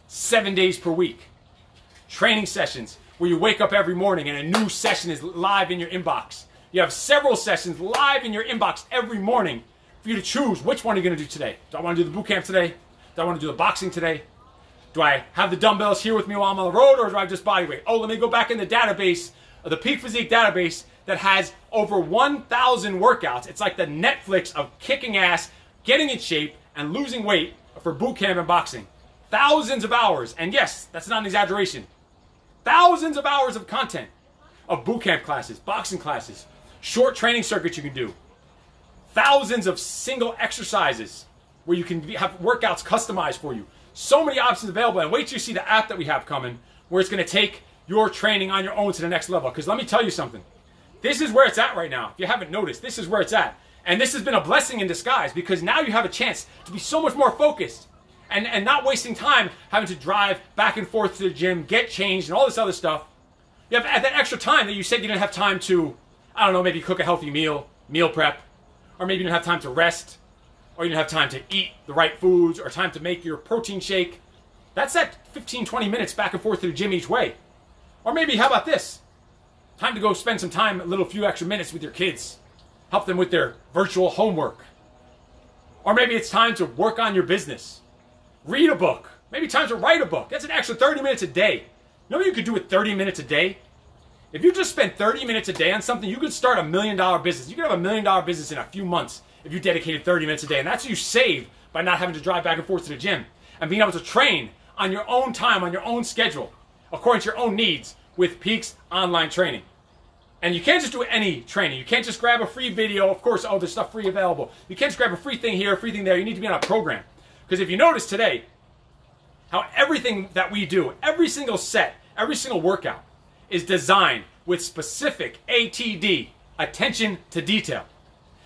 seven days per week. Training sessions where you wake up every morning and a new session is live in your inbox. You have several sessions live in your inbox every morning for you to choose which one you're going to do today. Do I want to do the boot camp today? Do I want to do the boxing today? Do I have the dumbbells here with me while I'm on the road or do I just body weight? Oh, let me go back in the database, the Peak Physique database that has over 1,000 workouts. It's like the Netflix of kicking ass, getting in shape, and losing weight for boot camp and boxing. Thousands of hours, and yes, that's not an exaggeration. Thousands of hours of content of boot camp classes, boxing classes, short training circuits you can do. Thousands of single exercises where you can have workouts customized for you. So many options available. And wait till you see the app that we have coming where it's going to take your training on your own to the next level. Because let me tell you something. This is where it's at right now. If you haven't noticed, this is where it's at. And this has been a blessing in disguise because now you have a chance to be so much more focused and, and not wasting time having to drive back and forth to the gym, get changed, and all this other stuff. You have that extra time that you said you didn't have time to, I don't know, maybe cook a healthy meal, meal prep, or maybe you don't have time to rest, or you don't have time to eat the right foods, or time to make your protein shake. That's that 15, 20 minutes back and forth to the gym each way. Or maybe, how about this? Time to go spend some time, a little few extra minutes with your kids. Help them with their virtual homework. Or maybe it's time to work on your business. Read a book. Maybe time to write a book. That's an extra 30 minutes a day. You know what you could do with 30 minutes a day? If you just spend 30 minutes a day on something, you could start a million dollar business. You could have a million dollar business in a few months if you dedicated 30 minutes a day. And that's what you save by not having to drive back and forth to the gym and being able to train on your own time, on your own schedule, according to your own needs with Peaks Online Training. And you can't just do any training. You can't just grab a free video. Of course, oh, there's stuff free available. You can't just grab a free thing here, a free thing there. You need to be on a program. Because if you notice today, how everything that we do, every single set, every single workout, is designed with specific ATD, attention to detail.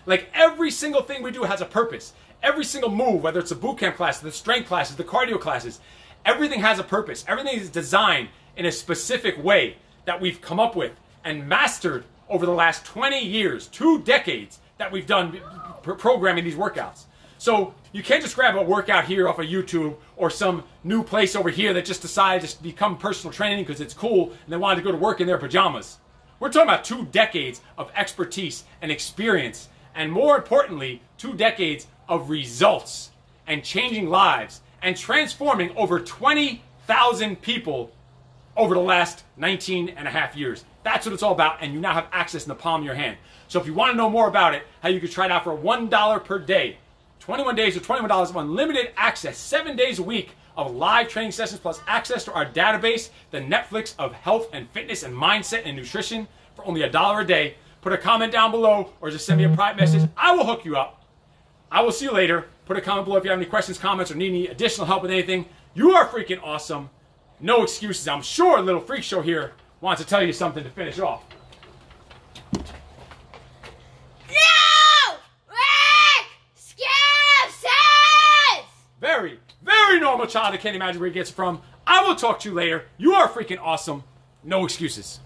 Like every single thing we do has a purpose. Every single move, whether it's a boot camp class, the strength classes, the cardio classes, everything has a purpose. Everything is designed in a specific way that we've come up with and mastered over the last 20 years, two decades that we've done programming these workouts. So you can't just grab a workout here off of YouTube or some new place over here that just decided to become personal training because it's cool and they wanted to go to work in their pajamas. We're talking about two decades of expertise and experience, and more importantly, two decades of results and changing lives and transforming over 20,000 people over the last 19 and a half years. That's what it's all about, and you now have access in the palm of your hand. So if you want to know more about it, how you can try it out for $1 per day, 21 days or $21 of unlimited access, seven days a week of live training sessions plus access to our database, the Netflix of health and fitness and mindset and nutrition for only a dollar a day. Put a comment down below or just send me a mm-hmm. private message. I will hook you up. I will see you later. Put a comment below if you have any questions, comments, or need any additional help with anything. You are freaking awesome. No excuses. I'm sure Little Freak Show here wants to tell you something to finish off. No! Rick! Skip says! Very, normal child. I can't imagine where he gets it from. I will talk to you later. You are freaking awesome. No excuses.